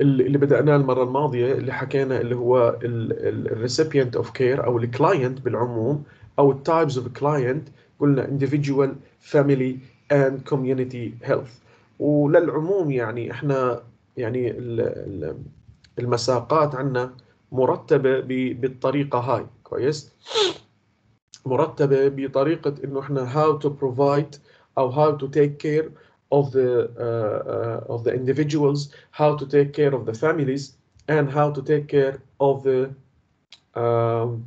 اللي بدأناه المرة الماضية اللي حكينا اللي هو ال recipient of care أو ال client بالعموم أو ال types of client قلنا individual family and community health. وللعموم يعني إحنا يعني المساقات عندنا مرتبة بالطريقة هاي كويس؟ مرتبة بطريقة إنه إحنا how to provide أو how to take care of the uh, uh, of the individuals, how to take care of the families, and how to take care of the um,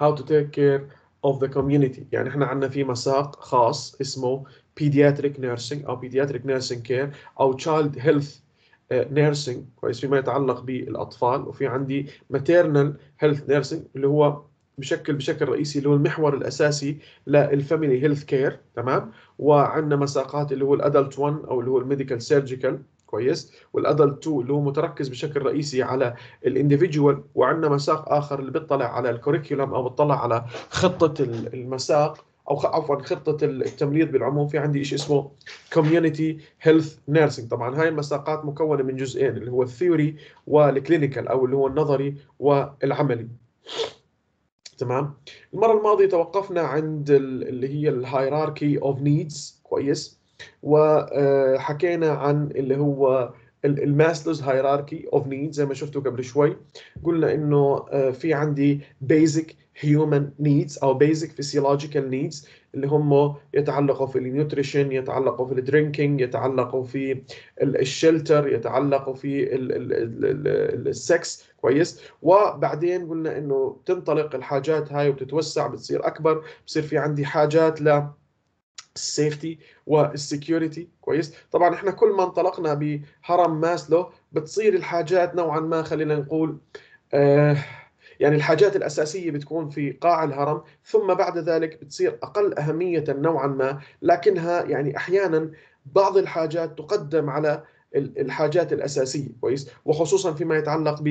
how to take care of the community يعني احنا عندنا في مساق خاص اسمه pediatric nursing او pediatric nursing care او child health nursing كويس فيما يتعلق بالاطفال وفي عندي maternal health nursing اللي هو بشكل بشكل رئيسي اللي هو المحور الأساسي لل family health care تمام؟ وعندنا مساقات اللي هو ال adult 1 أو اللي هو ال medical surgical كويس؟ وال adult 2 اللي هو متركز بشكل رئيسي على ال individual وعندنا مساق آخر اللي بيطلع على ال curriculum أو بيطلع على خطة المساق أو عفوا خطة التمريض بالعموم. في عندي شيء اسمه community health nursing طبعا هاي المساقات مكونة من جزئين اللي هو ال theory وال clinical أو اللي هو النظري والعملي. تمام؟ المرة الماضية توقفنا عند اللي هي ال hierarchy of needs كويس. وحكينا عن اللي هو ال Maslow's hierarchy of needs زي ما شفتوا قبل شوي. قلنا إنه في عندي basic human needs أو basic physiological needs اللي هم يتعلقوا في ال nutrition يتعلقوا في ال drinking يتعلقوا في ال shelter يتعلقوا في السكس كويس؟ وبعدين قلنا إنه تنطلق الحاجات هاي وتتوسع بتصير أكبر بصير في عندي حاجات ل ال safety وال security كويس؟ طبعا إحنا كل ما انطلقنا بهرم ماسلو بتصير الحاجات نوعا ما خلينا نقول آه يعني الحاجات الأساسية بتكون في قاع الهرم ثم بعد ذلك بتصير أقل أهمية نوعا ما لكنها يعني أحيانا بعض الحاجات تقدم على الحاجات الأساسية كويس؟ وخصوصا فيما يتعلق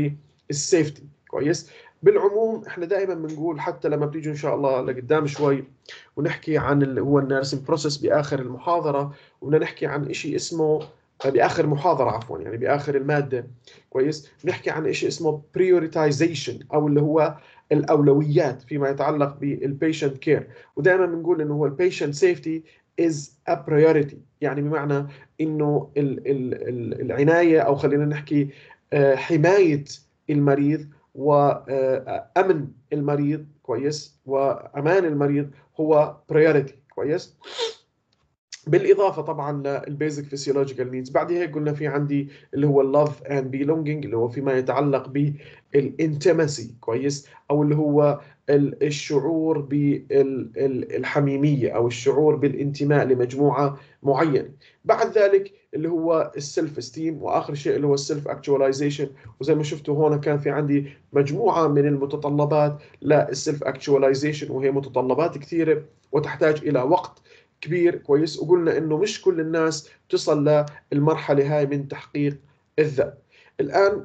بال safety كويس؟ بالعموم إحنا دائما بنقول حتى لما بتيجوا إن شاء الله لقدام شوي ونحكي عن اللي هو ال nursing process بآخر المحاضرة وبدنا نحكي عن شيء اسمه باخر محاضرة عفوا يعني بآخر المادة كويس؟ نحكي عن شيء اسمه prioritization أو اللي هو الأولويات فيما يتعلق بال patient care ودائما بنقول إنه هو ال patient safety is a priority. يعني بمعنى إنه ال ال العناية أو خلينا نحكي حماية المريض وامن المريض كويس؟ وأمان المريض هو priority كويس؟ بالإضافة طبعا لل basic physiological needs بعد هيك قلنا في عندي اللي هو ال love and belonging اللي هو فيما يتعلق بال intimacy كويس؟ أو اللي هو الشعور بالحميميه أو الشعور بالانتماء لمجموعة معينة. بعد ذلك اللي هو ال self esteem وآخر شيء اللي هو ال self actualization وزي ما شفتوا هون كان في عندي مجموعة من المتطلبات لل self actualization وهي متطلبات كثيرة وتحتاج إلى وقت. كبير كويس. وقلنا إنه مش كل الناس تصل للمرحلة هاي من تحقيق الذات الآن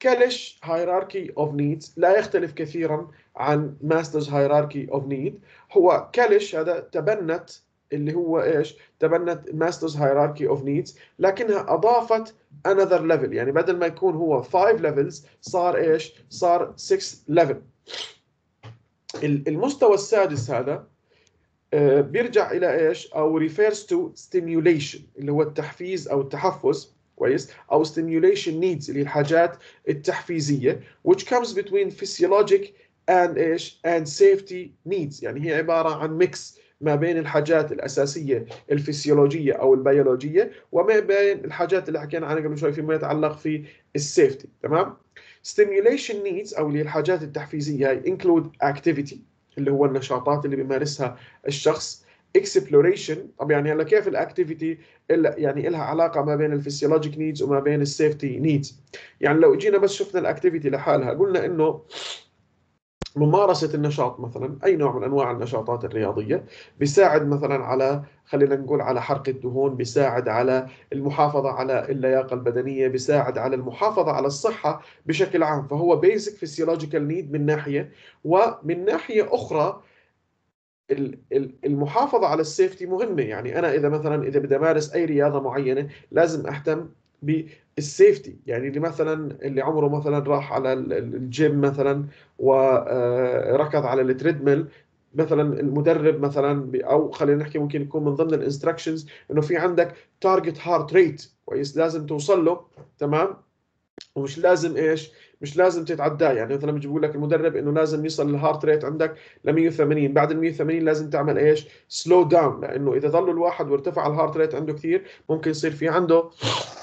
Kalish's hierarchy of needs لا يختلف كثيرا عن Maslow's hierarchy of need هو كالش هذا تبنت اللي هو إيش؟ تبنت Maslow's hierarchy of needs لكنها أضافت another level. يعني بدل ما يكون هو 5 levels صار إيش؟ صار 6 level. المستوى السادس هذا بيرجع إلى إيش؟ أو refers to stimulation اللي هو التحفيز أو التحفز كويس؟ أو stimulation needs اللي هي الحاجات التحفيزية which comes between physiologic and إيش؟ and safety needs. يعني هي عبارة عن mix ما بين الحاجات الأساسية الفسيولوجية أو البيولوجية وما بين الحاجات اللي حكينا عنها قبل شوي فيما يتعلق في ال safety تمام؟ stimulation needs أو اللي هي الحاجات التحفيزية هاي include activity. اللي هو النشاطات اللي بيمارسها الشخص. Exploration طب يعني هلا كيف ال activity يعني لها علاقة ما بين ال physiologic needs وما بين ال safety needs يعني لو جينا بس شفنا ال activity لحالها قلنا إنه ممارسة النشاط مثلا أي نوع من أنواع النشاطات الرياضية بيساعد مثلا على خلينا نقول على حرق الدهون بيساعد على المحافظة على اللياقة البدنية بيساعد على المحافظة على الصحة بشكل عام. فهو basic physiological need من ناحية ومن ناحية أخرى المحافظة على ال safety مهمة. يعني أنا إذا مثلا إذا بدي أمارس أي رياضة معينة لازم أهتم بال safety يعني اللي مثلا اللي عمره مثلا راح على الجيم مثلا وركض على ال treadmill مثلا المدرب مثلا أو خلينا نحكي ممكن يكون من ضمن ال instructions إنه في عندك target heart rate كويس لازم توصل له تمام؟ ومش لازم إيش؟ مش لازم تتعداه. يعني مثلا بيجيبوا لك المدرب إنه لازم يصل ال heart rate عندك ل 180 بعد ال 180 لازم تعمل إيش؟ slow down لأنه إذا ظل الواحد وارتفع ال heart rate عنده كثير ممكن يصير في عنده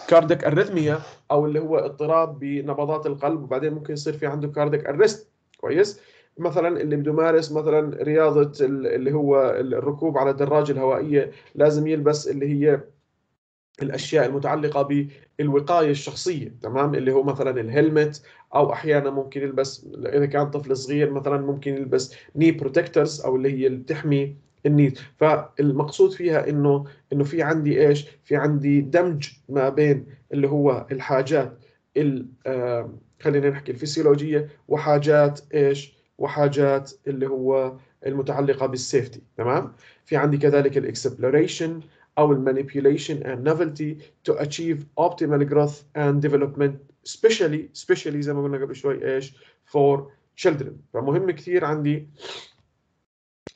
cardiac arrhythmia أو اللي هو اضطراب بنبضات القلب وبعدين ممكن يصير في عنده cardiac arrest كويس؟ مثلا اللي بده يمارس مثلا رياضة اللي هو الركوب على الدراجة الهوائية لازم يلبس اللي هي الأشياء المتعلقة بالوقاية الشخصية تمام؟ اللي هو مثلا ال helmet أو أحيانا ممكن يلبس إذا كان طفل صغير مثلا ممكن يلبس knee protectors أو اللي هي اللي بتحمي النيت فالمقصود فيها إنه إنه في عندي إيش؟ في عندي دمج ما بين اللي هو الحاجات خلينا نحكي الفسيولوجية وحاجات إيش؟ وحاجات اللي هو المتعلقة بال safety تمام؟ في عندي كذلك ال exploration أو ال manipulation and novelty to achieve optimal growth and development especially especially زي ما قلنا قبل شوي إيش؟ for children. فمهم كثير عندي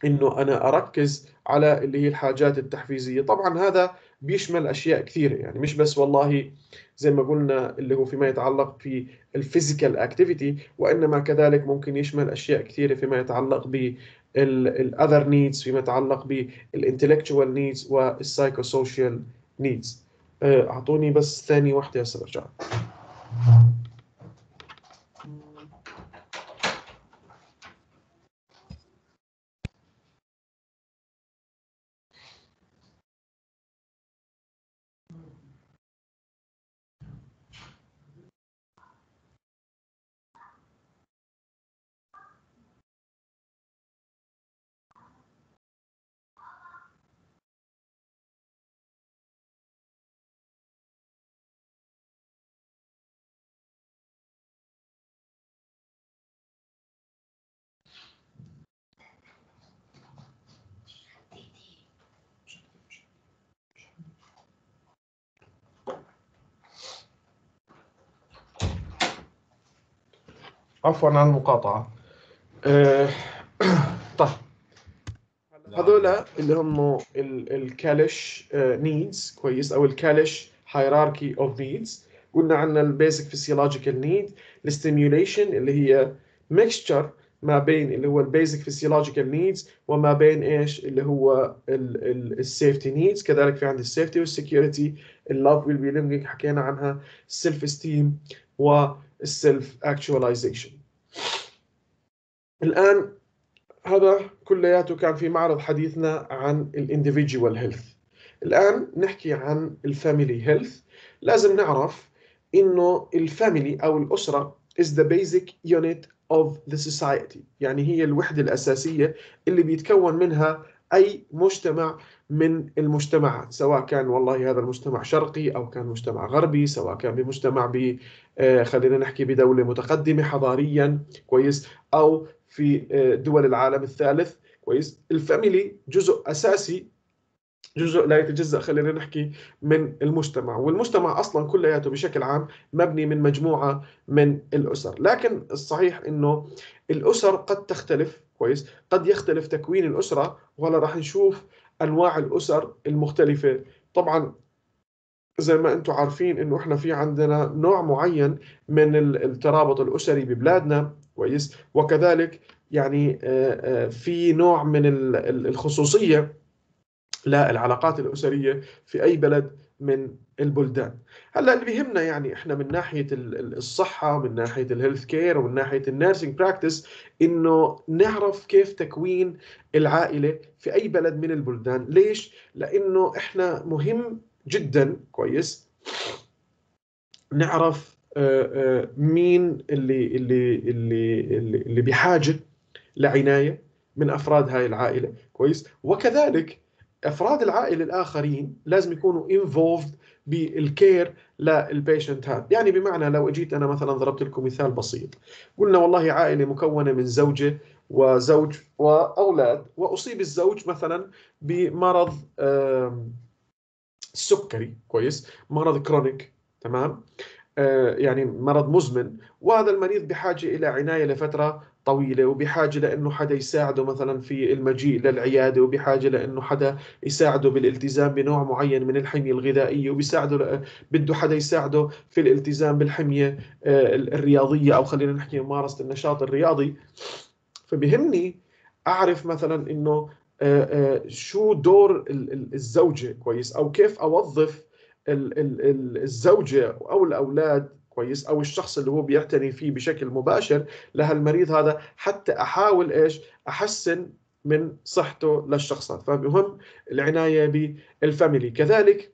إنه أنا أركز على اللي هي الحاجات التحفيزية. طبعا هذا بيشمل أشياء كثيرة يعني مش بس والله زي ما قلنا اللي هو فيما يتعلق في ال physical activity وإنما كذلك ممكن يشمل أشياء كثيرة فيما يتعلق بال other needs فيما يتعلق بال intellectual needs وال psychosocial needs أعطوني بس ثاني واحدة هسه برجع عفوا عن المقاطعة. أه طيب. هذول اللي هم ال Kalish needs كويس أو ال Kalish hierarchy of needs قلنا عندنا ال basic physiological need ال stimulation اللي هي mixture ما بين اللي هو ال basic physiological needs وما بين إيش؟ اللي هو ال safety needs كذلك في عندي ال safety وال security ال love وال belonging حكينا عنها ال self-esteem وال self-actualization الآن هذا كلياته كان في معرض حديثنا عن ال individual health. الآن نحكي عن ال family health. لازم نعرف إنه ال family أو الأسرة is the basic unit of the society. يعني هي الوحدة الأساسية اللي بيتكون منها أي مجتمع من المجتمعات سواء كان والله هذا المجتمع شرقي أو كان مجتمع غربي سواء كان بمجتمع ب خلينا نحكي بدولة متقدمة حضاريا كويس أو في دول العالم الثالث. كويس. الفاميلي جزء أساسي جزء لا يتجزأ خلينا نحكي من المجتمع. والمجتمع أصلا كلياته بشكل عام مبني من مجموعة من الأسر. لكن الصحيح إنه الأسر قد تختلف. كويس. قد يختلف تكوين الأسرة وهلا راح نشوف أنواع الأسر المختلفة. طبعا زي ما أنتم عارفين إنه إحنا في عندنا نوع معين من الترابط الأسري ببلادنا. كويس. وكذلك يعني في نوع من الخصوصية للعلاقات الأسرية في أي بلد من البلدان. هلأ اللي بيهمنا يعني إحنا من ناحية الصحة من ناحية ال health care ومن ناحية ال nursing practice إنه نعرف كيف تكوين العائلة في أي بلد من البلدان. ليش؟ لأنه إحنا مهم جدا كويس نعرف مين اللي اللي اللي اللي بحاجه لعناية من أفراد هاي العائلة. كويس. وكذلك أفراد العائلة الآخرين لازم يكونوا involved بال care لل patient هذا. يعني بمعنى لو أجيت أنا مثلا ضربت لكم مثال بسيط. قلنا والله عائلة مكونة من زوجة وزوج وأولاد وأصيب الزوج مثلا بمرض السكري كويس. مرض كرونيك تمام. آه، يعني مرض مزمن. وهذا المريض بحاجة إلى عناية لفترة طويلة وبحاجة لأنه حدا يساعده مثلا في المجيء للعيادة وبحاجة لأنه حدا يساعده بالالتزام بنوع معين من الحمية الغذائية وبيساعده بده حدا يساعده في الالتزام بالحمية آه، الرياضية أو خلينا نحكي ممارسة النشاط الرياضي. فبهمني أعرف مثلا إنه آه، شو دور الزوجة كويس أو كيف أوظف الزوجة أو الأولاد كويس أو الشخص اللي هو بيعتني فيه بشكل مباشر لهالمريض هذا حتى أحاول إيش؟ أحسن من صحته للشخص فمهم العناية بال family. كذلك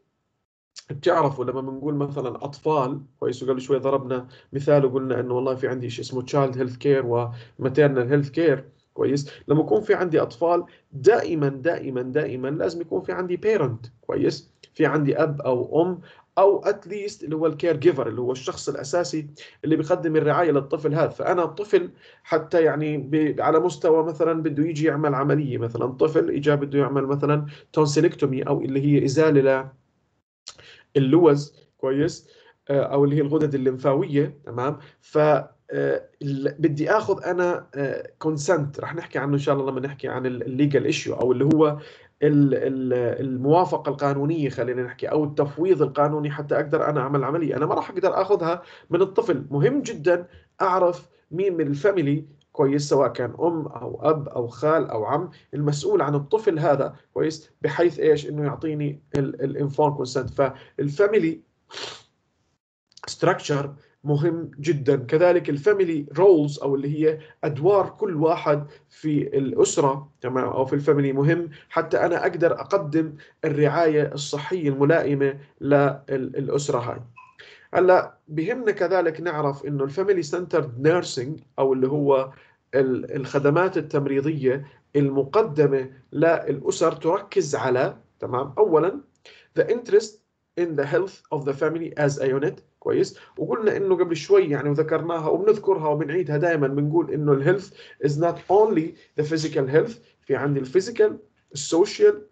بتعرفوا لما بنقول مثلا أطفال كويس وقبل شوي ضربنا مثال وقلنا إنه والله في عندي شيء اسمه child health care و maternal health care كويس. لما يكون في عندي أطفال دائما دائما دائما لازم يكون في عندي parent كويس. في عندي أب أو أم أو at least اللي هو ال caregiver اللي هو الشخص الأساسي اللي بيقدم الرعاية للطفل هذا. فأنا الطفل حتى يعني على مستوى مثلا بده يجي يعمل عملية مثلا طفل اجى بده يعمل مثلا tonsillectomy أو اللي هي إزالة اللوز كويس؟ آه، أو اللي هي الغدد الليمفاوية تمام؟ ف آه، بدي آخذ أنا consent آه، رح نحكي عنه إن شاء الله لما نحكي عن ال legal issue أو اللي هو الموافقة القانونية خلينا نحكي أو التفويض القانوني حتى أقدر أنا أعمل عملية. أنا ما راح أقدر آخذها من الطفل. مهم جدا أعرف مين من ال family كويس سواء كان أم أو أب أو خال أو عم المسؤول عن الطفل هذا كويس بحيث إيش؟ إنه يعطيني ال informed consent فال family structure مهم جدا. كذلك ال family roles أو اللي هي أدوار كل واحد في الأسرة تمام أو في ال family مهم. حتى أنا أقدر أقدم الرعاية الصحية الملائمة للاسره هاي. هلأ بهمنا كذلك نعرف إنه ال family centered nursing أو اللي هو الخدمات التمريضية المقدمة للأسر تركز على تمام؟ اولا the interest in the health of the family as a unit. كويس. وقلنا إنه قبل شوي يعني وذكرناها وبنذكرها وبنعيدها دائما بنقول إنه ال health is not only the physical health في عندي ال physical ال social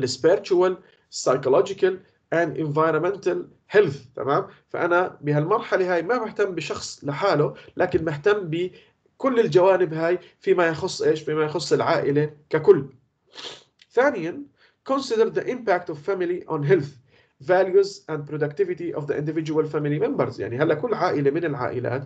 ال spiritual psychological and environmental health تمام؟ فأنا بهالمرحلة هاي ما بهتم بشخص لحاله لكن بهتم بكل الجوانب هاي فيما يخص إيش؟ فيما يخص العائلة ككل. ثانيا consider the impact of family on health. Values and productivity of the individual family members. يعني هلا كل عائلة من العائلات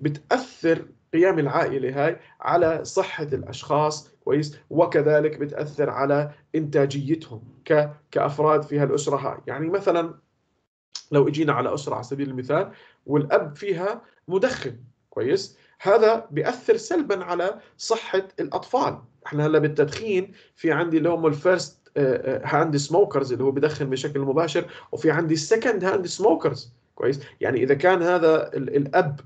بتأثر قيام العائلة هاي على صحة الأشخاص كويس وكذلك بتأثر على إنتاجيتهم ك... كأفراد في هالأسرة هاي. يعني مثلا لو إجينا على أسرة على سبيل المثال والأب فيها مدخن كويس هذا بيأثر سلبا على صحة الأطفال. إحنا هلا بالتدخين في عندي اللي هم ال first hand smokers اللي هو بدخن بشكل مباشر وفي عندي ال second hand smokers كويس؟ يعني إذا كان هذا الأب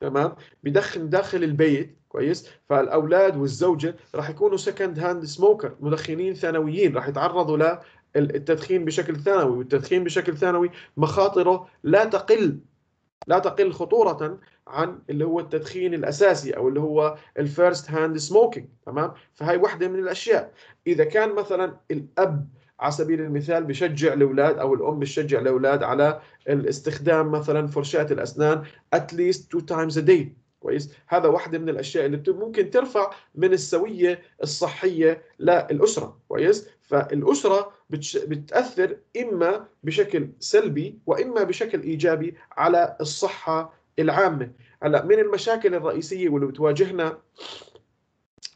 تمام؟ بدخن داخل البيت كويس؟ فالأولاد والزوجة راح يكونوا second hand smoker مدخنين ثانويين راح يتعرضوا للتدخين بشكل ثانوي والتدخين بشكل ثانوي مخاطره لا تقل لا تقل خطورة عن اللي هو التدخين الأساسي أو اللي هو ال first hand smoking تمام؟ فهي واحدة من الأشياء. إذا كان مثلا الأب على سبيل المثال بشجع الأولاد أو الأم بتشجع الأولاد على الاستخدام مثلا فرشاة الأسنان at least two times a day كويس؟ هذا واحدة من الأشياء اللي ممكن ترفع من السوية الصحية للأسرة كويس؟ فالأسرة بتأثر إما بشكل سلبي وإما بشكل إيجابي على الصحة العامة. هلا من المشاكل الرئيسية واللي بتواجهنا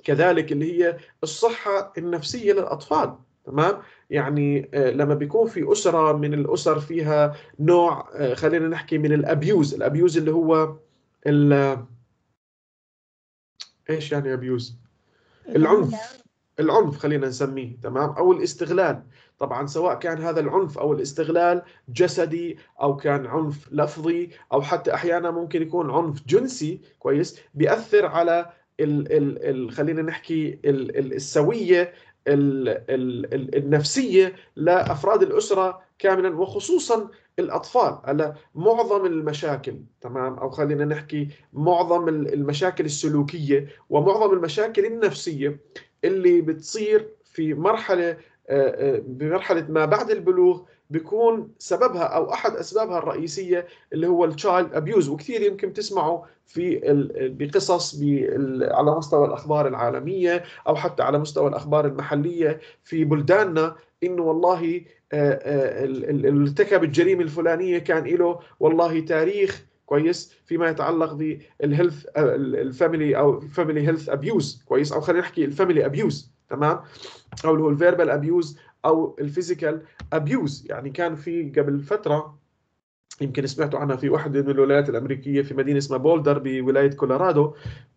كذلك اللي هي الصحة النفسية للأطفال تمام؟ يعني آه، لما بيكون في أسرة من الأسر فيها نوع آه، خلينا نحكي من الأبيوز الأبيوز اللي هو إيش يعني أبيوز؟ العنف. العنف خلينا نسميه تمام؟ أو الاستغلال. طبعا سواء كان هذا العنف أو الاستغلال جسدي أو كان عنف لفظي أو حتى أحيانا ممكن يكون عنف جنسي كويس بيأثر على ال ال ال خلينا نحكي ال ال السوية ال ال النفسية لأفراد الأسرة كاملا وخصوصا الأطفال. على معظم المشاكل تمام؟ أو خلينا نحكي معظم المشاكل السلوكية ومعظم المشاكل النفسية اللي بتصير في مرحلة بمرحلة ما بعد البلوغ بيكون سببها أو أحد أسبابها الرئيسية اللي هو ال child abuse وكثير يمكن تسمعوا في بقصص على مستوى الأخبار العالمية أو حتى على مستوى الأخبار المحلية في بلداننا إنه والله آه، آه، اللي ارتكب الجريمة الفلانية كان له والله تاريخ كويس فيما يتعلق بال health ال family أو family health abuse كويس أو خلينا نحكي ال family abuse تمام؟ أو اللي هو ال verbal abuse أو ال physical abuse يعني كان في قبل فترة يمكن سمعتوا عنها في واحدة من الولايات الأمريكية في مدينة اسمها بولدر بولاية كولورادو.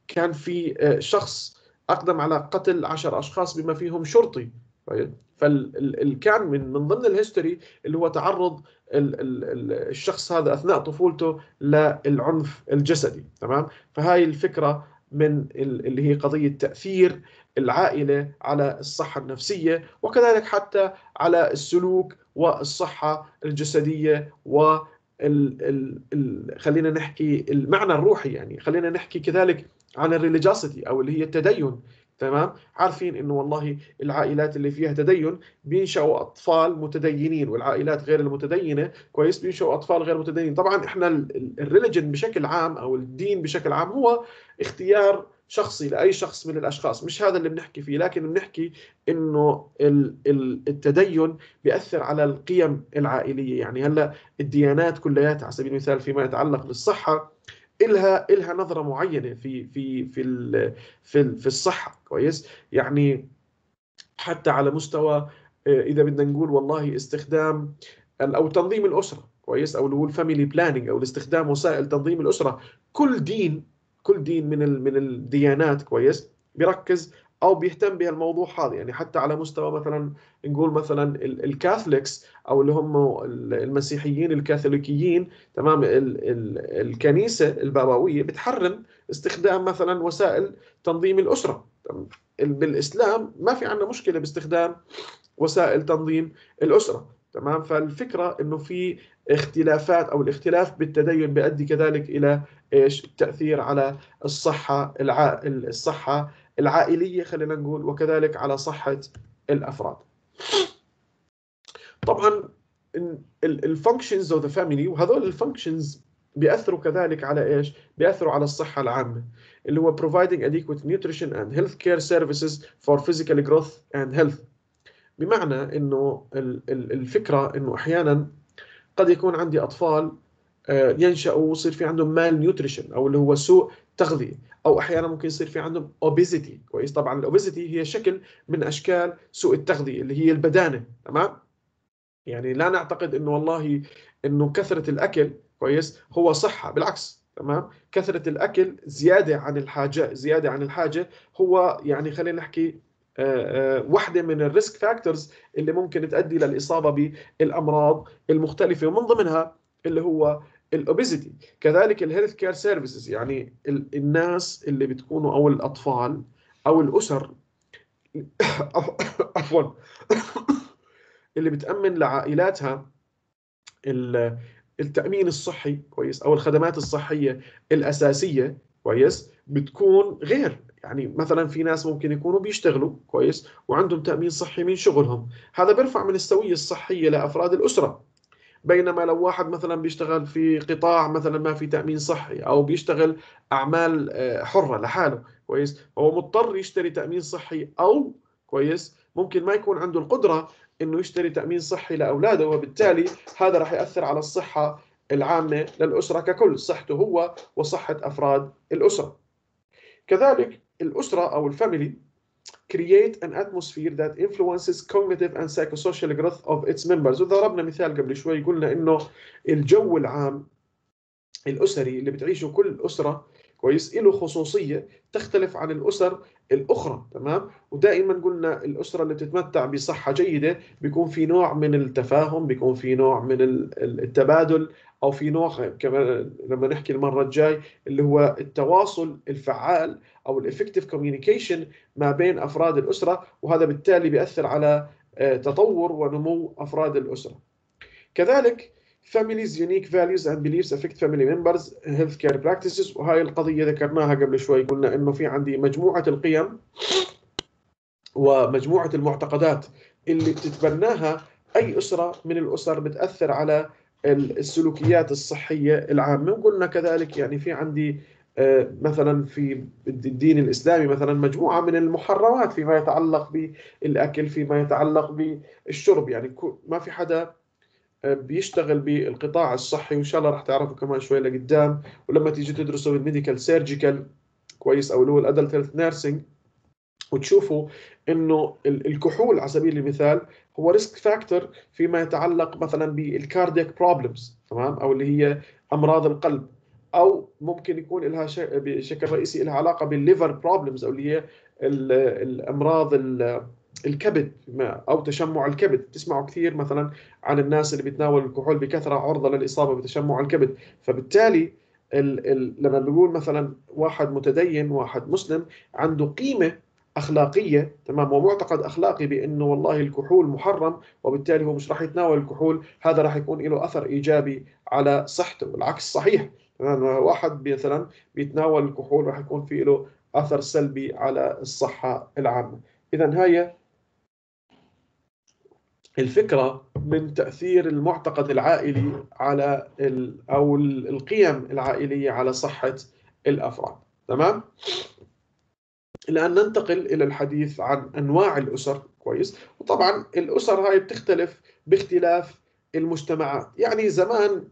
كان في آه، شخص أقدم على قتل عشر أشخاص بما فيهم شرطي. طيب فال كان من من ضمن ال history اللي هو تعرض ال ال الشخص هذا أثناء طفولته للعنف الجسدي. تمام؟ فهاي الفكرة من اللي هي قضية تأثير العائلة على الصحة النفسية وكذلك حتى على السلوك والصحة الجسدية و ال ال ال خلينا نحكي المعنى الروحي يعني خلينا نحكي كذلك عن ال religiosity أو اللي هي التدين تمام؟ عارفين إنه والله العائلات اللي فيها تدين بينشأوا أطفال متدينين والعائلات غير المتدينة كويس بينشأوا أطفال غير متدينين. طبعا إحنا ال religion بشكل عام أو الدين بشكل عام هو اختيار شخصي لأي شخص من الأشخاص. مش هذا اللي بنحكي فيه لكن بنحكي إنه التدين بيأثر على القيم العائلية. يعني هلأ الديانات كلياتها على سبيل المثال فيما يتعلق بالصحة إلها إلها نظرة معينة في في في في في الصحة. كويس؟ يعني حتى على مستوى آه، إذا بدنا نقول والله استخدام أو تنظيم الأسرة. كويس؟ أو اللي هو ال family planning أو استخدام وسائل تنظيم الأسرة. كل دين كل دين من من الديانات كويس بيركز أو بيهتم بهالموضوع هذا. يعني حتى على مستوى مثلا نقول مثلا الكاثوليكس أو اللي هم المسيحيين الكاثوليكيين تمام الكنيسة البابوية بتحرم استخدام مثلا وسائل تنظيم الأسرة. بالإسلام ما في عندنا مشكلة باستخدام وسائل تنظيم الأسرة. تمام؟ فالفكرة إنه في اختلافات أو الاختلاف بالتدين بيؤدي كذلك إلى إيش؟ التأثير على الصحة الع... الصحة العائلية خلينا نقول وكذلك على صحة الأفراد. طبعا ال functions of the family وهذول ال functions بيأثروا كذلك على إيش؟ بيأثروا على الصحة العامة اللي هو providing adequate nutrition and health care services for physical growth and health. بمعنى إنه الفكرة إنه أحيانا قد يكون عندي أطفال آه، ينشأوا ويصير في عندهم malnutrition أو اللي هو سوء تغذية أو أحيانا ممكن يصير في عندهم obesity كويس. طبعا ال obesity هي شكل من أشكال سوء التغذية اللي هي البدانة. تمام؟ يعني لا نعتقد إنه والله إنه كثرة الأكل كويس هو صحة. بالعكس. تمام؟ كثرة الأكل زيادة عن الحاجة زيادة عن الحاجة هو يعني خلينا نحكي واحدة من ال risk factors اللي ممكن تؤدي للاصابه بالأمراض المختلفة ومن ضمنها اللي هو ال obesity كذلك ال health care services يعني الناس اللي بتكونوا أو الأطفال أو الأسر عفوا اللي بتأمن لعائلاتها التأمين الصحي كويس أو الخدمات الصحية الأساسية كويس بتكون غير. يعني مثلا في ناس ممكن يكونوا بيشتغلوا كويس وعندهم تأمين صحي من شغلهم. هذا بيرفع من السوية الصحية لأفراد الأسرة. بينما لو واحد مثلا بيشتغل في قطاع مثلا ما في تأمين صحي أو بيشتغل أعمال آه، حرة لحاله كويس؟ هو مضطر يشتري تأمين صحي أو كويس ممكن ما يكون عنده القدرة إنه يشتري تأمين صحي لأولاده وبالتالي هذا راح يأثر على الصحة العامة للأسرة ككل صحته هو وصحة أفراد الأسرة. كذلك الأسرة أو الفاميلي create an atmosphere that influences cognitive and psychosocial growth of its members. وضربنا مثال قبل شوي قلنا إنه الجو العام الأسري اللي بتعيشه كل أسرة كويس له خصوصية تختلف عن الأسر الأخرى تمام؟ ودائما قلنا الأسرة اللي بتتمتع بصحة جيدة بيكون في نوع من التفاهم بيكون في نوع من التبادل أو في نوع كمان لما نحكي المرة الجاي اللي هو التواصل الفعال أو ال effective communication ما بين أفراد الأسرة وهذا بالتالي بيأثر على آه، تطور ونمو أفراد الأسرة. كذلك families unique values and beliefs affect family members healthcare practices وهاي القضية ذكرناها قبل شوي قلنا إنه في عندي مجموعة القيم ومجموعة المعتقدات اللي بتتبناها أي أسرة من الأسر بتأثر على السلوكيات الصحية العامة وقلنا كذلك يعني في عندي آه، مثلا في الدين الإسلامي مثلا مجموعة من المحرمات فيما يتعلق بالأكل فيما يتعلق بالشرب. يعني ما في حدا آه، بيشتغل بالقطاع الصحي وإن شاء الله راح تعرفوا كمان شوي لقدام. ولما تيجي تدرسوا بال medical surgical كويس أو اللي هو ال adult health nursing وتشوفوا إنه الكحول على سبيل المثال هو risk factor فيما يتعلق مثلا بال cardiac problems تمام؟ أو اللي هي أمراض القلب أو ممكن يكون لها بشكل رئيسي لها علاقة بال liver problems أو اللي هي الأمراض الكبد أو تشمع الكبد. تسمعوا كثير مثلا عن الناس اللي بيتناولوا الكحول بكثرة عرضة للإصابة بتشمع الكبد. فبالتالي ال ال لما بنقول مثلا واحد متدين واحد مسلم عنده قيمة أخلاقية تمام؟ ومعتقد أخلاقي بأنه والله الكحول محرم وبالتالي هو مش راح يتناول الكحول هذا راح يكون له أثر إيجابي على صحته والعكس صحيح تمام؟ واحد مثلا بيتناول الكحول راح يكون في له أثر سلبي على الصحة العامة. اذا هي الفكرة من تأثير المعتقد العائلي على أو القيم العائلية على صحة الأفراد تمام؟ الآن ننتقل إلى الحديث عن أنواع الأسر. كويس. وطبعا الأسر هاي بتختلف باختلاف المجتمعات. يعني زمان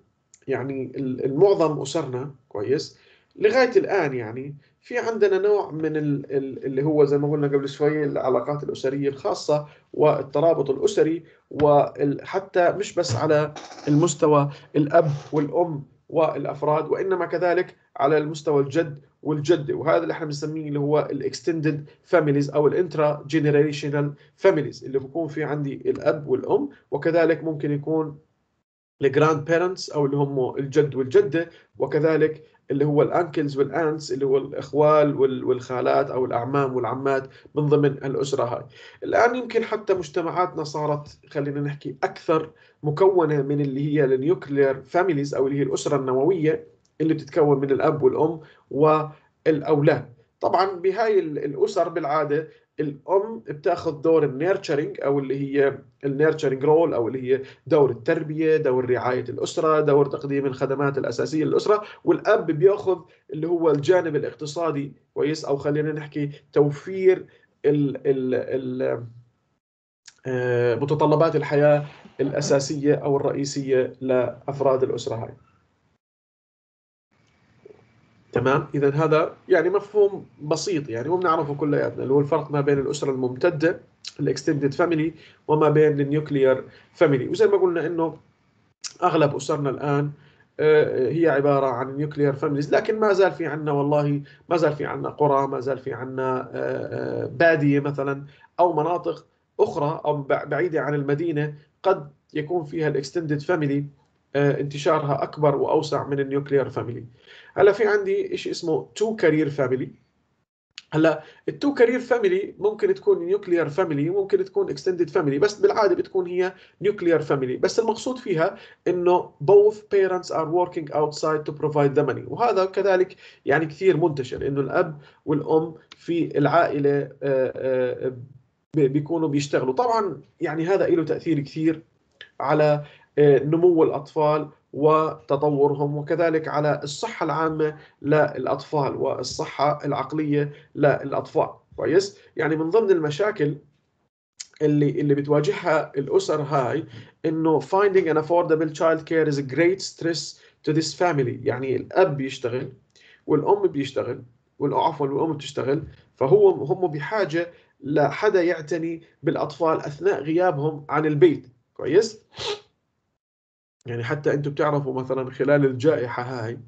يعني المعظم أسرنا كويس لغاية الآن يعني في عندنا نوع من اللي هو زي ما قلنا قبل شوي العلاقات الأسرية الخاصة والترابط الأسري وحتى مش بس على المستوى الأب والأم والأفراد وإنما كذلك على المستوى الجد والجده وهذا اللي إحنا بنسميه اللي هو ال extended families أو ال intragenerational families اللي بيكون في عندي الأب والأم وكذلك ممكن يكون ال grandparents أو اللي هم الجد والجدة وكذلك اللي هو ال uncles وال aunts اللي هو الأخوال والخالات أو الأعمام والعمات من ضمن الأسرة هاي. الآن يمكن حتى مجتمعاتنا صارت خلينا نحكي أكثر مكونة من اللي هي ال nuclear families أو اللي هي الأسرة النووية اللي بتتكون من الأب والأم والأولاد. طبعا بهاي الأسر بالعادة الأم بتأخذ دور ال nurturing أو اللي هي ال nurturing role أو اللي هي دور التربية، دور رعاية الأسرة، دور تقديم الخدمات الأساسية للأسرة، والأب بيأخذ اللي هو الجانب الاقتصادي كويس أو خلينا نحكي توفير ال ال ال آه، متطلبات الحياة الأساسية أو الرئيسية لأفراد الأسرة هاي. تمام؟ إذا هذا يعني مفهوم بسيط يعني وبنعرفه كلياتنا اللي هو الفرق ما بين الأسرة الممتدة ال extended family وما بين ال nuclear family وزي ما قلنا إنه أغلب أسرنا الآن آه، هي عبارة عن nuclear families لكن ما زال في عندنا والله ما زال في عندنا قرى ما زال في عندنا آه، آه، بادية مثلا أو مناطق أخرى أو بعيدة عن المدينة قد يكون فيها ال extended family انتشارها أكبر وأوسع من ال nuclear family. هلا في عندي شيء اسمه two career family. هلا ال two career family ممكن تكون nuclear family ممكن تكون extended family بس بالعادة بتكون هي nuclear family. بس المقصود فيها إنه both parents are working outside to provide the money. وهذا كذلك يعني كثير منتشر إنه الأب والأم في العائلة آه، آه، بيكونوا بيشتغلوا. طبعا يعني هذا له تأثير كثير على آه، نمو الأطفال وتطورهم وكذلك على الصحة العامة للأطفال والصحة العقلية للأطفال. كويس؟ يعني من ضمن المشاكل اللي اللي بتواجهها الأسر هاي إنه finding an affordable child care is a great stress to this family. يعني الأب بيشتغل والأم بيشتغل عفوا والأم بتشتغل فهو هم بحاجة لحدا يعتني بالأطفال أثناء غيابهم عن البيت. كويس؟ يعني حتى أنتم بتعرفوا مثلا خلال الجائحة هاي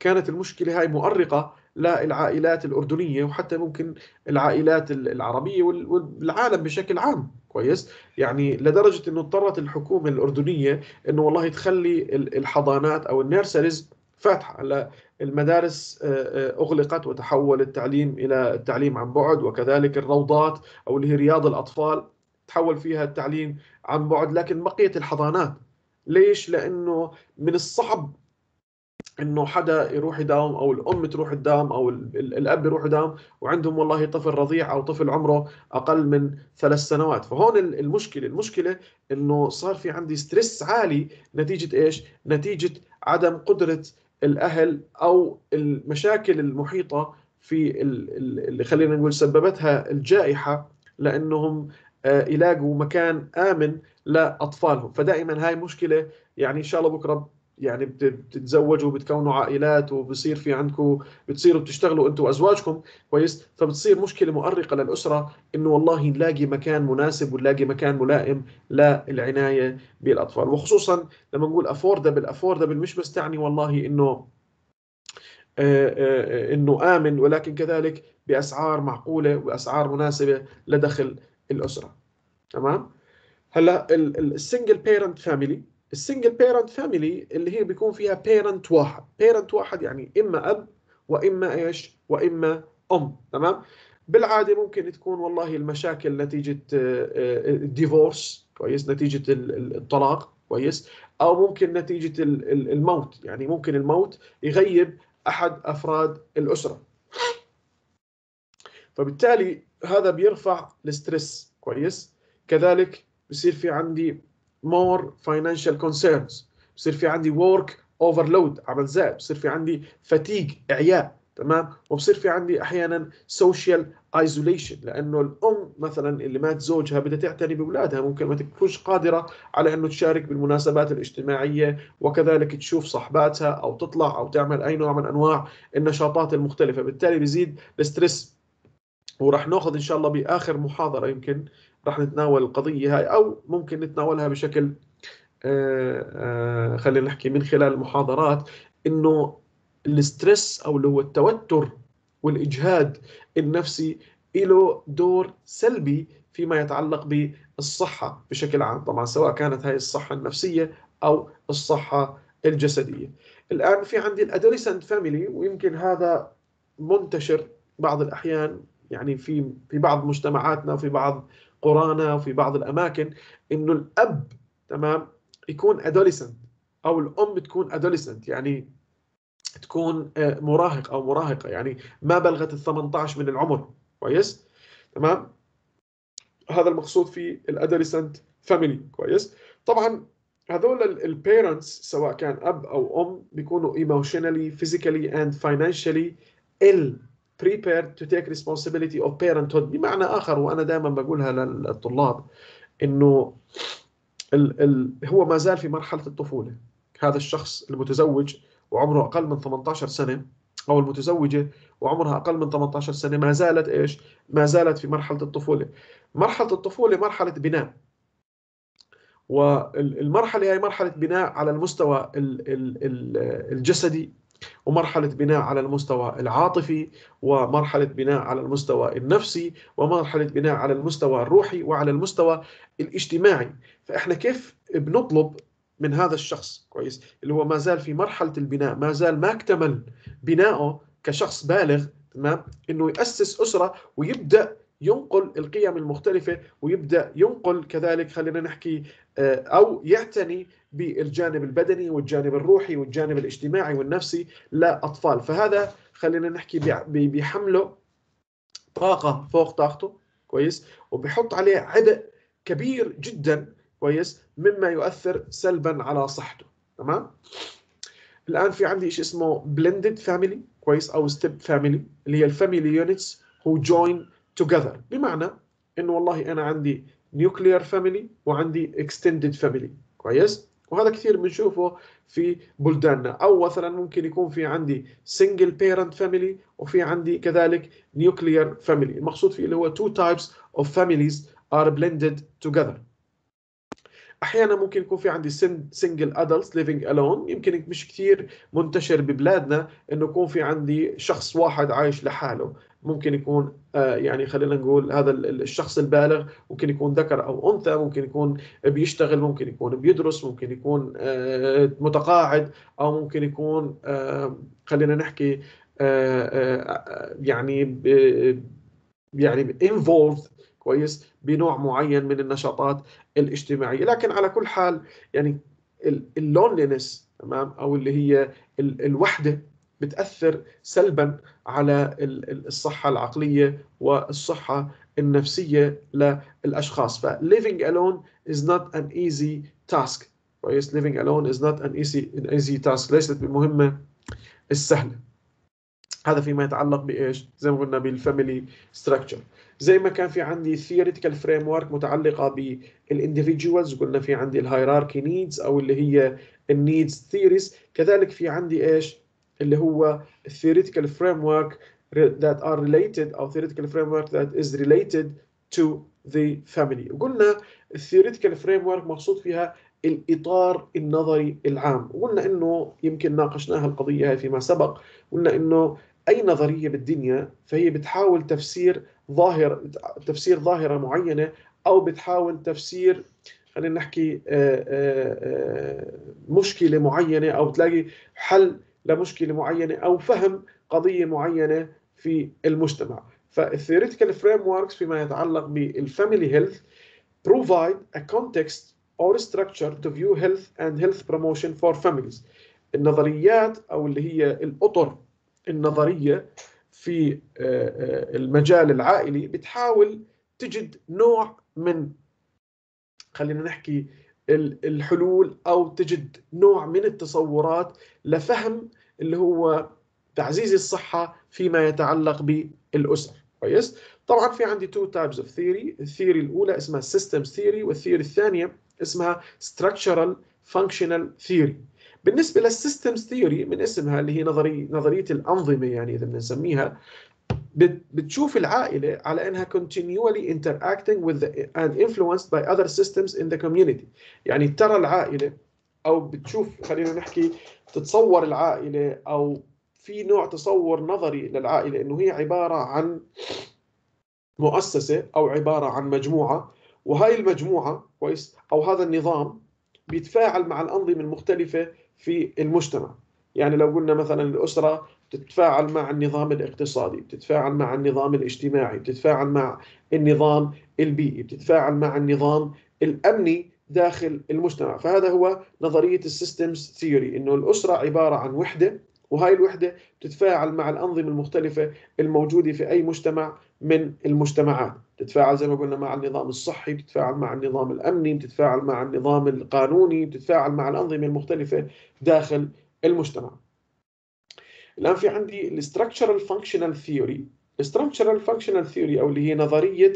كانت المشكلة هاي مؤرقة للعائلات الأردنية وحتى ممكن العائلات العربية والعالم بشكل عام. كويس؟ يعني لدرجة أنه اضطرت الحكومة الأردنية أنه والله تخلي الحضانات أو النيرسريز فاتحة. هلا المدارس آه، آه، أغلقت وتحول التعليم إلى التعليم عن بعد وكذلك الروضات أو اللي هي رياض الأطفال تحول فيها التعليم عن بعد لكن بقية الحضانات ليش؟ لأنه من الصعب إنه حدا يروح يداوم أو الأم تروح تداوم أو الأب يروح يداوم وعندهم والله طفل رضيع أو طفل عمره أقل من ثلاث سنوات فهون المشكلة المشكلة إنه صار في عندي ستريس عالي نتيجة إيش نتيجة عدم قدرة الأهل أو المشاكل المحيطة في اللي خلينا نقول سببتها الجائحة لأنهم يلاقوا مكان آمن لأطفالهم. فدائما هاي مشكلة يعني إن شاء الله بكرة يعني بتتزوجوا وبتكونوا عائلات وبصير في عندكم بتصيروا بتشتغلوا أنتم وأزواجكم كويس. فبتصير مشكلة مؤرقة للأسرة إنه والله نلاقي مكان مناسب ونلاقي مكان ملائم للعناية بالأطفال. وخصوصا لما نقول affordable affordable مش بس تعني والله إنه آه، آه، إنه آمن ولكن كذلك بأسعار معقولة واسعار مناسبة لدخل الأسرة. تمام؟ هلأ ال single parent family ال single parent family اللي هي بيكون فيها parent واحد. parent واحد يعني إما أب وإما إيش؟ وإما أم. تمام؟ بالعادة ممكن تكون والله المشاكل نتيجة ال divorce آه، كويس؟ نتيجة الطلاق كويس؟ أو ممكن نتيجة الموت. يعني ممكن الموت يغيب أحد أفراد الأسرة. فبالتالي هذا بيرفع ال stress كويس. كذلك بصير في عندي more financial concerns. بصير في عندي work overload عمل زائد. بصير في عندي fatigue إعياء. تمام؟ وبصير في عندي أحيانا social isolation لأنه الأم مثلا اللي مات زوجها بدها تعتني بأولادها ممكن ما تكونش قادرة على إنه تشارك بالمناسبات الاجتماعية وكذلك تشوف صحباتها أو تطلع أو تعمل أي نوع من أنواع النشاطات المختلفة. بالتالي بيزيد الستريس وراح ناخذ إن شاء الله بآخر محاضرة يمكن راح نتناول القضية هاي أو ممكن نتناولها بشكل آه، آه، خلينا نحكي من خلال المحاضرات إنه ال stress أو اللي هو التوتر والإجهاد النفسي له دور سلبي فيما يتعلق بالصحة بشكل عام طبعا سواء كانت هاي الصحة النفسية أو الصحة الجسدية. الآن في عندي ال adolescent family ويمكن هذا منتشر بعض الأحيان يعني في في بعض مجتمعاتنا وفي بعض قرانا وفي بعض الأماكن إنه الأب تمام يكون adolescent أو الأم تكون adolescent يعني تكون آه، مراهق أو مراهقة يعني ما بلغت ال 18 من العمر كويس؟ تمام؟ هذا المقصود في ال adolescent family كويس؟ طبعا هذول ال parents سواء كان أب أو أم بيكونوا emotionally physically and financially ill. Prepared to take responsibility of parenthood. بمعنى آخر وأنا دائما بقولها للطلاب إنه ال ال هو ما زال في مرحلة الطفولة. هذا الشخص المتزوج وعمره أقل من 18 سنة أو المتزوجة وعمرها أقل من 18 سنة ما زالت إيش؟ ما زالت في مرحلة الطفولة. مرحلة الطفولة مرحلة بناء. والمرحلة هي مرحلة بناء على المستوى الجسدي ومرحلة بناء على المستوى العاطفي ومرحلة بناء على المستوى النفسي ومرحلة بناء على المستوى الروحي وعلى المستوى الاجتماعي. فإحنا كيف بنطلب من هذا الشخص؟ كويس. اللي هو ما زال في مرحلة البناء ما زال ما اكتمل بناؤه كشخص بالغ تمام؟ إنه يأسس أسرة ويبدأ ينقل القيم المختلفة ويبدأ ينقل كذلك خلينا نحكي آه، أو يعتني بالجانب البدني والجانب الروحي والجانب الاجتماعي والنفسي لأطفال. فهذا خلينا نحكي بيحمله طاقة فوق طاقته كويس؟ وبيحط عليه عبء كبير جدا كويس؟ مما يؤثر سلبا على صحته. تمام؟ الآن في عندي شيء اسمه blended family كويس؟ أو step family اللي هي ال family units who join together. بمعنى إنه والله أنا عندي nuclear family وعندي extended family. كويس؟ وهذا كثير بنشوفه في بلداننا. أو مثلا ممكن يكون في عندي single parent family وفي عندي كذلك nuclear family. المقصود فيه اللي هو two types of families are blended together. أحيانا ممكن يكون في عندي single adults living alone يمكن مش كثير منتشر ببلادنا إنه يكون في عندي شخص واحد عايش لحاله. ممكن يكون آه يعني خلينا نقول هذا الشخص البالغ ممكن يكون ذكر أو أنثى ممكن يكون بيشتغل ممكن يكون بيدرس ممكن يكون آه متقاعد أو ممكن يكون آه خلينا نحكي يعني يعني involved كويس بنوع معين من النشاطات الاجتماعية. لكن على كل حال يعني اللونلينس تمام أو اللي هي الوحدة بتأثر سلبا على الصحة العقلية والصحة النفسية للأشخاص. ف living alone is not an easy task. كويس living alone is not an easy an easy task. ليست بالمهمه السهله هذا فيما يتعلق بإيش؟ زي ما قلنا بال family structure زي ما كان في عندي theoretical framework متعلقة بال individuals قلنا في عندي ال hierarchy needs أو اللي هي ال needs theories كذلك في عندي إيش؟ اللي هو theoretical framework that are related أو theoretical framework that is related to the family. وقلنا framework مقصود فيها الإطار النظري العام. وقلنا إنه يمكن ناقشناها القضية هاي فيما سبق. قلنا إنه أي نظرية بالدنيا فهي بتحاول تفسير ظاهر تفسير ظاهرة معينة أو بتحاول تفسير خلينا نحكي آه، آه، آه، مشكلة معينة أو تلاقي حل لمشكلة معينة أو فهم قضية معينة في المجتمع. فال theoretical frameworks فيما يتعلق بال family health provide a context or structure to view health and health promotion for families. النظريات أو اللي هي الأطر النظرية في آه، آه، المجال العائلي بتحاول تجد نوع من خلينا نحكي الحلول أو تجد نوع من التصورات لفهم اللي هو تعزيز الصحة فيما يتعلق بالأسر. كويس؟ طبعا في عندي two types of theory ال theory الأولى اسمها systems theory وال theory الثانية اسمها structural functional theory. بالنسبة لل systems theory من اسمها اللي هي نظريه نظرية الأنظمة يعني إذا بدنا نسميها بتشوف العائلة على إنها continually interacting with the, and influenced by other systems in the community. يعني ترى العائلة أو بتشوف خلينا نحكي تتصور العائلة أو في نوع تصور نظري للعائلة إنه هي عبارة عن مؤسسة أو عبارة عن مجموعة وهي المجموعة كويس أو هذا النظام بيتفاعل مع الأنظمة المختلفة في المجتمع. يعني لو قلنا مثلا الأسرة بتتفاعل مع النظام الاقتصادي بتتفاعل مع النظام الاجتماعي بتتفاعل مع النظام البيئي بتتفاعل مع النظام الأمني داخل المجتمع. فهذا هو نظرية ال systems theory إنه الأسرة عبارة عن وحدة وهاي الوحدة بتتفاعل مع الأنظمة المختلفة الموجودة في أي مجتمع من المجتمعات. بتتفاعل زي ما قلنا مع النظام الصحي بتتفاعل مع النظام الأمني بتتفاعل مع النظام القانوني بتتفاعل مع الأنظمة المختلفة داخل المجتمع. الآن في عندي ال structural functional theory ال structural functional theory أو اللي هي نظرية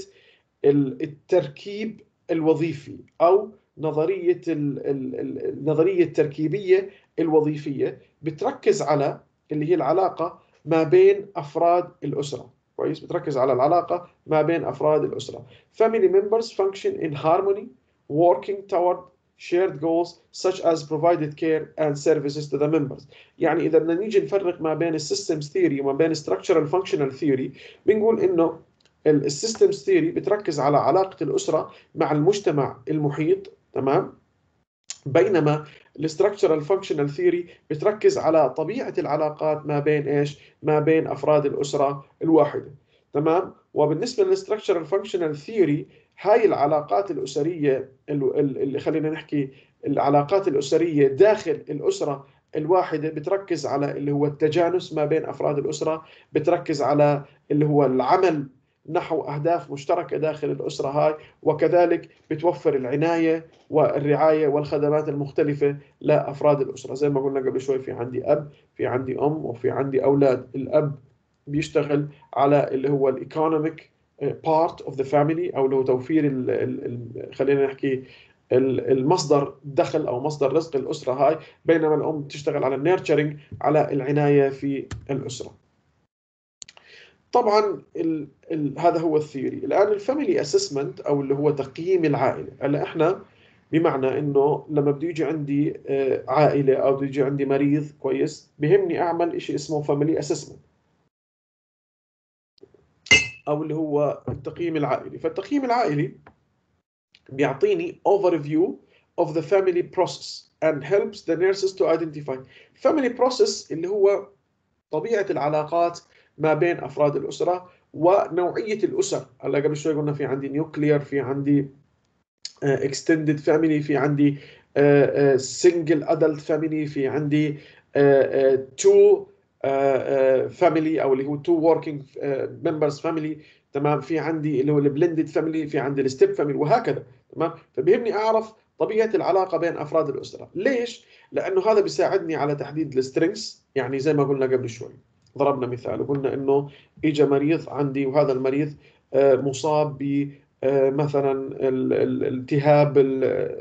التركيب الوظيفي أو نظرية النظرية التركيبية الوظيفية بتركز على اللي هي العلاقة ما بين أفراد الأسرة. كويس؟ بتركز على العلاقة ما بين أفراد الأسرة. Family members function in harmony working toward shared goals such as provided care and services to the members. يعني إذا بدنا نيجي نفرق ما بين ال systems theory وما بين structural functional theory بنقول إنه ال systems theory بتركز على علاقة الأسرة مع المجتمع المحيط تمام بينما ال structural functional theory بتركز على طبيعة العلاقات ما بين إيش؟ ما بين أفراد الأسرة الواحدة تمام؟ وبالنسبة لل structural functional theory هاي العلاقات الأسرية اللي خلينا نحكي العلاقات الأسرية داخل الأسرة الواحدة بتركز على اللي هو التجانس ما بين أفراد الأسرة بتركز على اللي هو العمل نحو أهداف مشتركة داخل الأسرة هاي وكذلك بتوفر العناية والرعاية والخدمات المختلفة لأفراد الأسرة. زي ما قلنا قبل شوي في عندي أب في عندي أم وفي عندي أولاد. الأب بيشتغل على اللي هو ال economic part of the family أو هو توفير ال ال خلينا نحكي المصدر دخل أو مصدر رزق الأسرة هاي. بينما الأم تشتغل على ال nurturing على العناية في الأسرة. طبعا ال ال هذا هو ال theory. الآن ال family assessment أو اللي هو تقييم العائلة. هلأ إحنا بمعنى إنه لما بده يجي عندي آه، عائلة أو بده يجي عندي مريض كويس بهمني أعمل شيء اسمه family assessment أو اللي هو التقييم العائلي فالتقييم العائلي بيعطيني overview of the family process and helps the nurses to identify. Family process اللي هو طبيعة العلاقات ما بين أفراد الأسرة ونوعية الأسر. هلا قبل شوي قلنا في عندي nuclear في عندي extended family في عندي single adult family في عندي two family أو اللي هو two working members family تمام؟ في عندي اللي هو ال blended family في عندي ال step family وهكذا. تمام؟ فبيهمني أعرف طبيعة العلاقة بين أفراد الأسرة. ليش؟ لأنه هذا بيساعدني على تحديد ال strengths يعني زي ما قلنا قبل شوي. ضربنا مثال. وقلنا إنه اجى مريض عندي وهذا المريض مصاب ب مثلا الالتهاب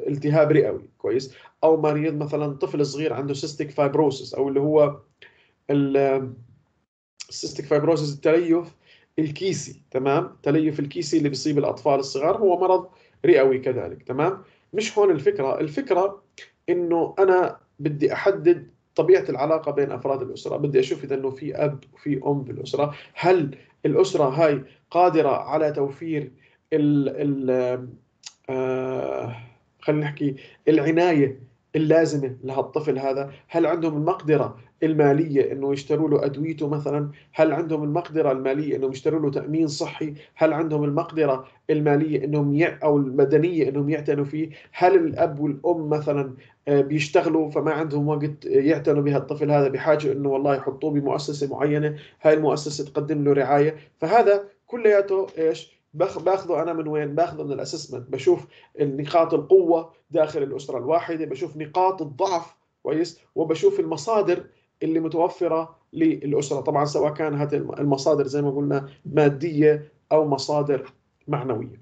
التهاب رئوي. كويس؟ أو مريض مثلا طفل صغير عنده cystic fibrosis أو اللي هو ال cystic fibrosis التليف الكيسي. تمام؟ تليف الكيسي اللي بيصيب الأطفال الصغار هو مرض رئوي كذلك. تمام؟ مش هون الفكرة. الفكرة إنه أنا بدي أحدد طبيعة العلاقة بين أفراد الأسرة. بدي أشوف إذا إنه في أب وفي أم في الاسره هل الأسرة هاي قادرة على توفير ال ال آه خلينا نحكي العناية اللازمة لهالطفل هذا؟ هل عندهم المقدرة المالية إنه يشتروا له أدويته مثلا؟ هل عندهم المقدرة المالية إنهم يشتروا له تأمين صحي؟ هل عندهم المقدرة المالية إنهم ي... أو المدنية إنهم يعتنوا فيه؟ هل الأب والأم مثلا بيشتغلوا فما عندهم وقت يعتنوا بهالطفل هذا بحاجة إنه والله يحطوه بمؤسسة معينة هاي المؤسسة تقدم له رعاية؟ فهذا كلياته إيش؟ باخذه أنا من وين؟ باخذه من الأسسمنت. بشوف نقاط القوة داخل الأسرة الواحدة بشوف نقاط الضعف كويس وبشوف المصادر اللي متوفرة للأسرة طبعا سواء كانت المصادر زي ما قلنا مادية أو مصادر معنوية.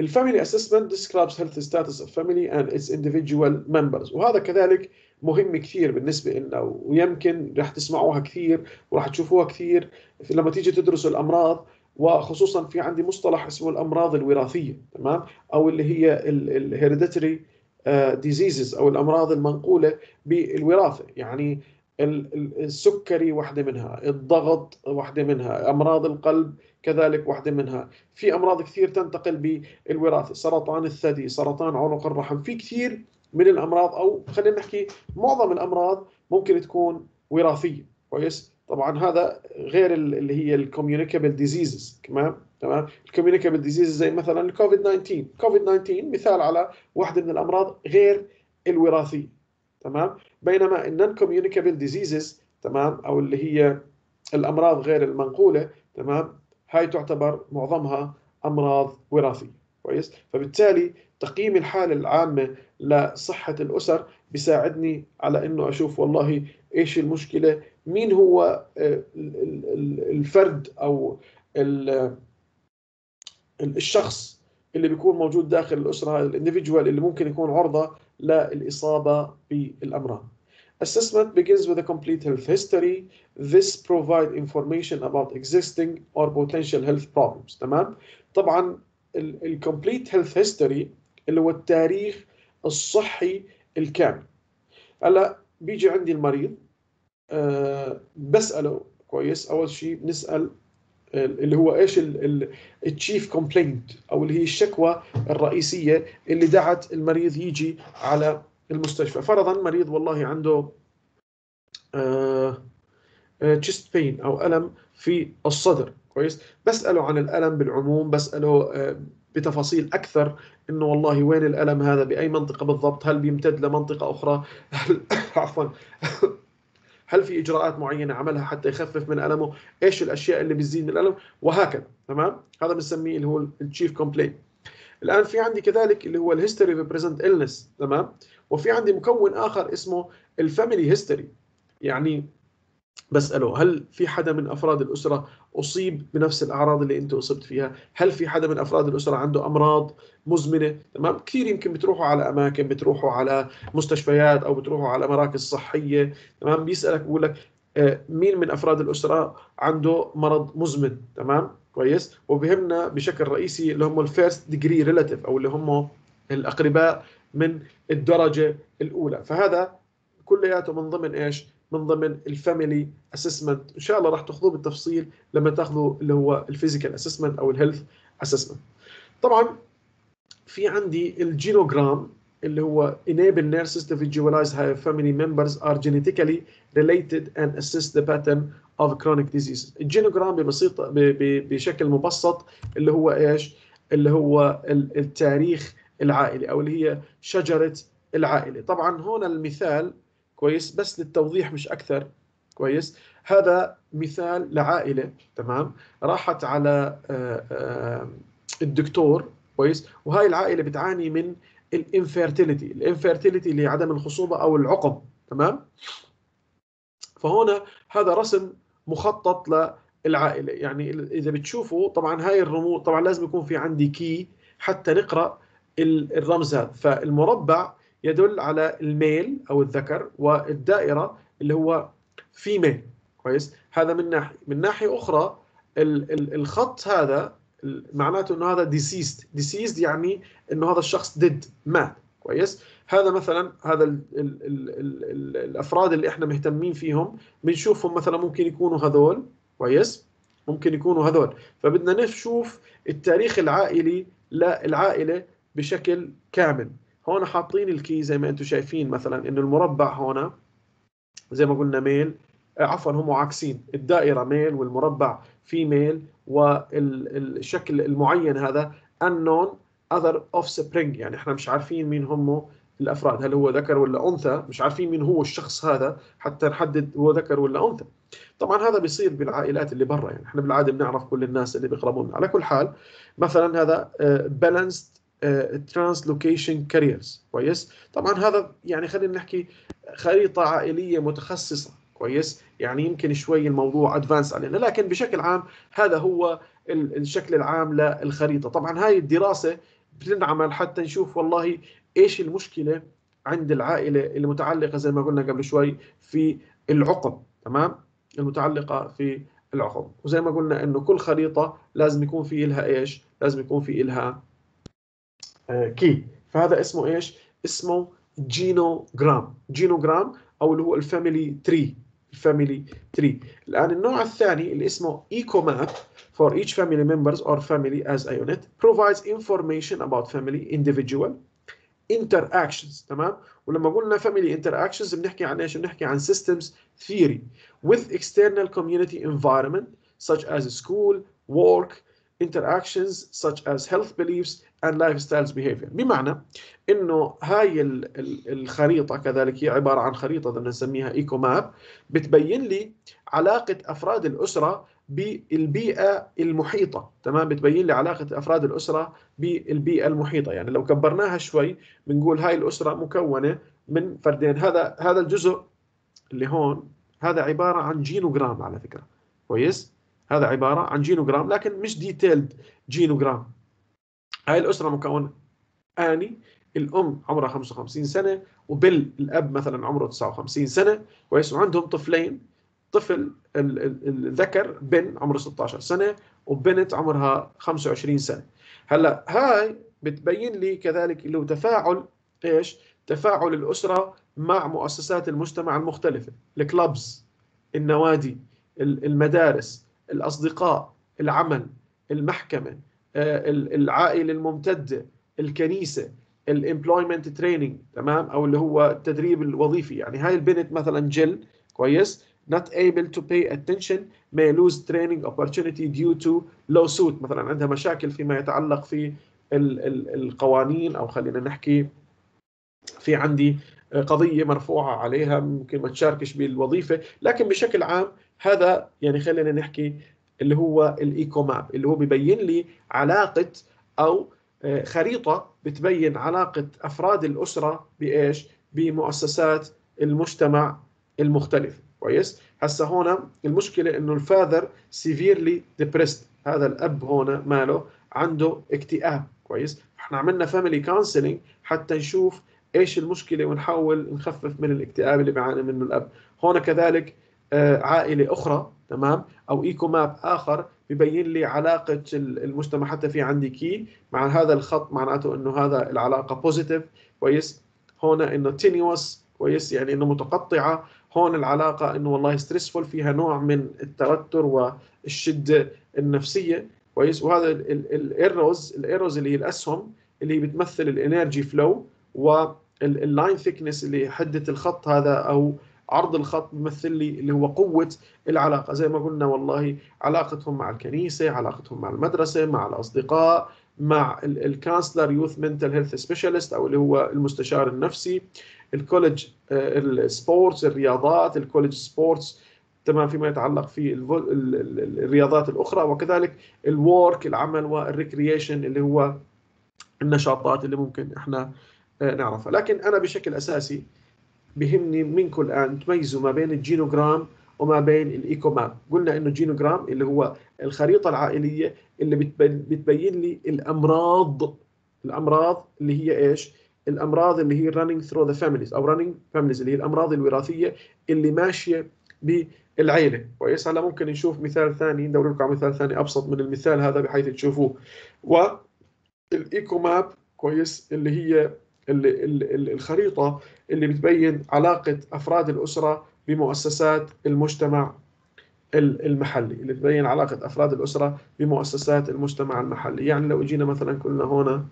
ال family assessment describes health status of family and its individual members. وهذا كذلك مهم كثير بالنسبة لنا ويمكن رح تسمعوها كثير وراح تشوفوها كثير لما تيجي تدرسوا الأمراض وخصوصا في عندي مصطلح اسمه الأمراض الوراثية تمام؟ أو اللي هي ال hereditary diseases أو الأمراض المنقولة بالوراثة. يعني السكري واحدة منها الضغط واحدة منها أمراض القلب كذلك واحدة منها. في أمراض كثير تنتقل بالوراثة. سرطان الثدي سرطان عنق الرحم في كثير من الأمراض أو خلينا نحكي معظم الأمراض ممكن تكون وراثية كويس؟ طبعا هذا غير اللي هي ال communicable diseases تمام؟ تمام؟ ال communicable diseases زي مثلا الكوفيد 19 كوفيد 19 مثال على واحدة من الأمراض غير الوراثية تمام؟ بينما ال non-communicable diseases تمام؟ أو اللي هي الأمراض غير المنقولة تمام؟ هاي تعتبر معظمها أمراض وراثية. كويس فبالتالي تقييم الحالة العامة لصحة الأسر بيساعدني على إنه أشوف والله إيش المشكلة مين هو الفرد أو الشخص اللي بيكون موجود داخل الأسرة الانديفيدوال اللي ممكن يكون عرضة للإصابة بالأمراض Assessment begins with a complete health history. This provide information about existing or potential health problems. تمام؟ طبعا ال complete health history اللي هو التاريخ الصحي الكامل. هلأ بيجي عندي المريض أه بسأله كويس. أول شيء بنسأل اللي هو إيش التشيف كومبلينت أو اللي هي الشكوى الرئيسية اللي دعت المريض يجي على المستشفى. فرضا مريض والله عنده chest آه pain أو ألم في الصدر. كويس. بسأله عن الألم بالعموم بسأله آه بتفاصيل أكثر إنه والله وين الألم هذا؟ بأي منطقة بالضبط؟ هل بيمتد لمنطقة أخرى؟ هل عفوا هل في إجراءات معينة عملها حتى يخفف من ألمه؟ إيش الأشياء اللي بتزيد من الألم؟ وهكذا تمام؟ هذا بنسميه اللي هو ال chief complaint الآن في عندي كذلك اللي هو ال history of present illness تمام؟ وفي عندي مكون آخر اسمه ال family history يعني بسأله هل في حدا من أفراد الأسرة أصيب بنفس الأعراض اللي أنت أصبت فيها؟ هل في حدا من أفراد الأسرة عنده أمراض مزمنة؟ تمام؟ كثير يمكن بتروحوا على أماكن بتروحوا على مستشفيات أو بتروحوا على مراكز صحية تمام؟ بيسألك بقول لك مين من أفراد الأسرة عنده مرض مزمن تمام؟ كويس؟ وبهمنا بشكل رئيسي اللي هم ال first degree relative أو اللي هم الأقرباء من الدرجة الأولى فهذا كلياته من ضمن إيش؟ من ضمن ال family assessment إن شاء الله راح تأخذوه بالتفصيل لما تأخذوا اللي هو ال physical assessment أو ال health assessment طبعا في عندي ال genogram اللي هو enable nurses to visualize how family members are genetically related and assess the pattern of chronic disease ال genogram ببسيطه بشكل مبسط اللي هو إيش؟ اللي هو التاريخ العائله أو اللي هي شجرة العائلة. طبعا هنا المثال كويس بس للتوضيح مش أكثر. كويس. هذا مثال لعائلة تمام؟ راحت على آه، آه، الدكتور كويس؟ وهاي العائلة بتعاني من ال infertility ال infertility اللي عدم الخصوبة أو العقم تمام؟ فهنا هذا رسم مخطط للعائلة. يعني إذا بتشوفوا طبعا هاي الرموز طبعا لازم يكون في عندي key حتى نقرأ الرمز هذا. فالمربع يدل على ال male أو الذكر والدائرة اللي هو female كويس؟ هذا من ناحية من ناحية أخرى الخط هذا معناته إنه هذا deceased deceased يعني إنه هذا الشخص dead مات. كويس؟ هذا مثلا هذا ال ال ال ال الأفراد اللي إحنا مهتمين فيهم بنشوفهم مثلا ممكن يكونوا هذول. كويس؟ ممكن يكونوا هذول. فبدنا نشوف التاريخ العائلي للعائله بشكل كامل. هون حاطين الكي زي ما أنتم شايفين مثلا إنه المربع هون زي ما قلنا ميل عفوا هم عاكسين. الدائرة ميل والمربع فيميل والشكل المعين هذا unknown other offspring يعني إحنا مش عارفين مين هم الأفراد هل هو ذكر ولا أنثى؟ مش عارفين مين هو الشخص هذا حتى نحدد هو ذكر ولا أنثى. طبعا هذا بيصير بالعائلات اللي برا يعني إحنا بالعادة بنعرف كل الناس اللي بيقربون على كل حال مثلا هذا balanced translocation carriers كويس؟ طبعا هذا يعني خلينا نحكي خريطة عائلية متخصصة. كويس؟ يعني يمكن شوي الموضوع advanced علينا لكن بشكل عام هذا هو الشكل العام للخريطة. طبعا هاي الدراسة بتنعمل حتى نشوف والله إيش المشكلة عند العائلة المتعلقة زي ما قلنا قبل شوي في العقم. تمام؟ المتعلقة في العقم. وزي ما قلنا إنه كل خريطة لازم يكون في لها إيش؟ لازم يكون في لها key فهذا اسمه إيش اسمه genogram genogram أو اللي هو ال family tree ال family tree الان النوع الثاني اللي اسمه eco map for each family members or family as a unit provides information about family individual interactions تمام ولما قلنا family interactions بنحكي عن إيش بنحكي عن systems theory with external community environment such as school work interactions such as health beliefs and lifestyles behavior. بمعنى إنه هاي الخريطة كذلك هي عبارة عن خريطة بدنا نسميها ايكو ماب بتبين لي علاقة أفراد الأسرة بالبيئة المحيطة. تمام؟ بتبين لي علاقة أفراد الأسرة بالبيئة المحيطة. يعني لو كبرناها شوي بنقول هاي الأسرة مكونة من فردين. هذا هذا الجزء اللي هون هذا عبارة عن genogram على فكرة. كويس؟ هذا عبارة عن genogram لكن مش detailed genogram هاي الأسرة مكونة آني الأم عمرها 55 سنة وبل الأب مثلا عمره 59 سنة كويس وعندهم طفلين. طفل الذكر بن عمره 16 سنة وبنت عمرها 25 سنة. هلأ هاي بتبين لي كذلك اللي هو تفاعل إيش؟ تفاعل الأسرة مع مؤسسات المجتمع المختلفة. الكلابز النوادي المدارس الأصدقاء العمل المحكمة آه، العائلة الممتدة الكنيسة ال employment training تمام؟ أو اللي هو التدريب الوظيفي. يعني هاي البنت مثلا Jill كويس؟ not able to pay attention may lose training opportunity due to lawsuit مثلا عندها مشاكل فيما يتعلق في ال ال القوانين أو خلينا نحكي في عندي قضية مرفوعة عليها ممكن ما تشاركش بالوظيفة. لكن بشكل عام هذا يعني خلينا نحكي اللي هو ال ecomap اللي هو ببين لي علاقة أو آه، خريطة بتبين علاقة أفراد الأسرة بإيش؟ بمؤسسات المجتمع المختلفه كويس؟ هسه هون المشكلة إنه ال father severely depressed هذا الأب هون ماله عنده اكتئاب كويس؟ إحنا عملنا family counseling حتى نشوف إيش المشكلة ونحاول نخفف من الاكتئاب اللي بيعاني منه الأب هون كذلك عائلة أخرى تمام؟ أو ecomap آخر ببين لي علاقة المجتمع حتى في عندي key مع هذا الخط معناته إنه هذا العلاقة positive كويس؟ هون إنه tenuous كويس؟ يعني إنه متقطعة. هون العلاقة إنه والله stressful فيها نوع من التوتر والشدة النفسية كويس؟ وهذا ال arrows ال arrows اللي هي الأسهم اللي هي بتمثل ال energy flow وال line thickness اللي حدة الخط هذا أو عرض الخط بيمثل لي اللي هو قوة العلاقة. زي ما قلنا والله علاقتهم مع الكنيسة علاقتهم مع المدرسة مع الأصدقاء مع ال counselor youth mental health specialist أو اللي هو المستشار النفسي. ال college ال sports الرياضات ال college sports تمام فيما يتعلق في الرياضات الأخرى. وكذلك ال work العمل وال recreation اللي هو النشاطات اللي ممكن إحنا آه، نعرفها. لكن أنا بشكل أساسي بهمني منكم الآن تميزوا ما بين ال genogram وما بين ال ecomap قلنا إنه ال genogram اللي هو الخريطة العائلية اللي بتبين لي الأمراض. الأمراض اللي هي إيش؟ الأمراض اللي هي running through the families أو running families اللي هي الأمراض الوراثية اللي ماشية بالعيلة. كويس هلا ممكن نشوف مثال ثاني. ندور لكم على مثال ثاني أبسط من المثال هذا بحيث تشوفوه. والايكو ماب كويس اللي هي الخريطة اللي بتبين علاقة أفراد الأسرة بمؤسسات المجتمع المحلي اللي بتبين علاقة أفراد الأسرة بمؤسسات المجتمع المحلي. يعني لو جينا مثلا قلنا هنا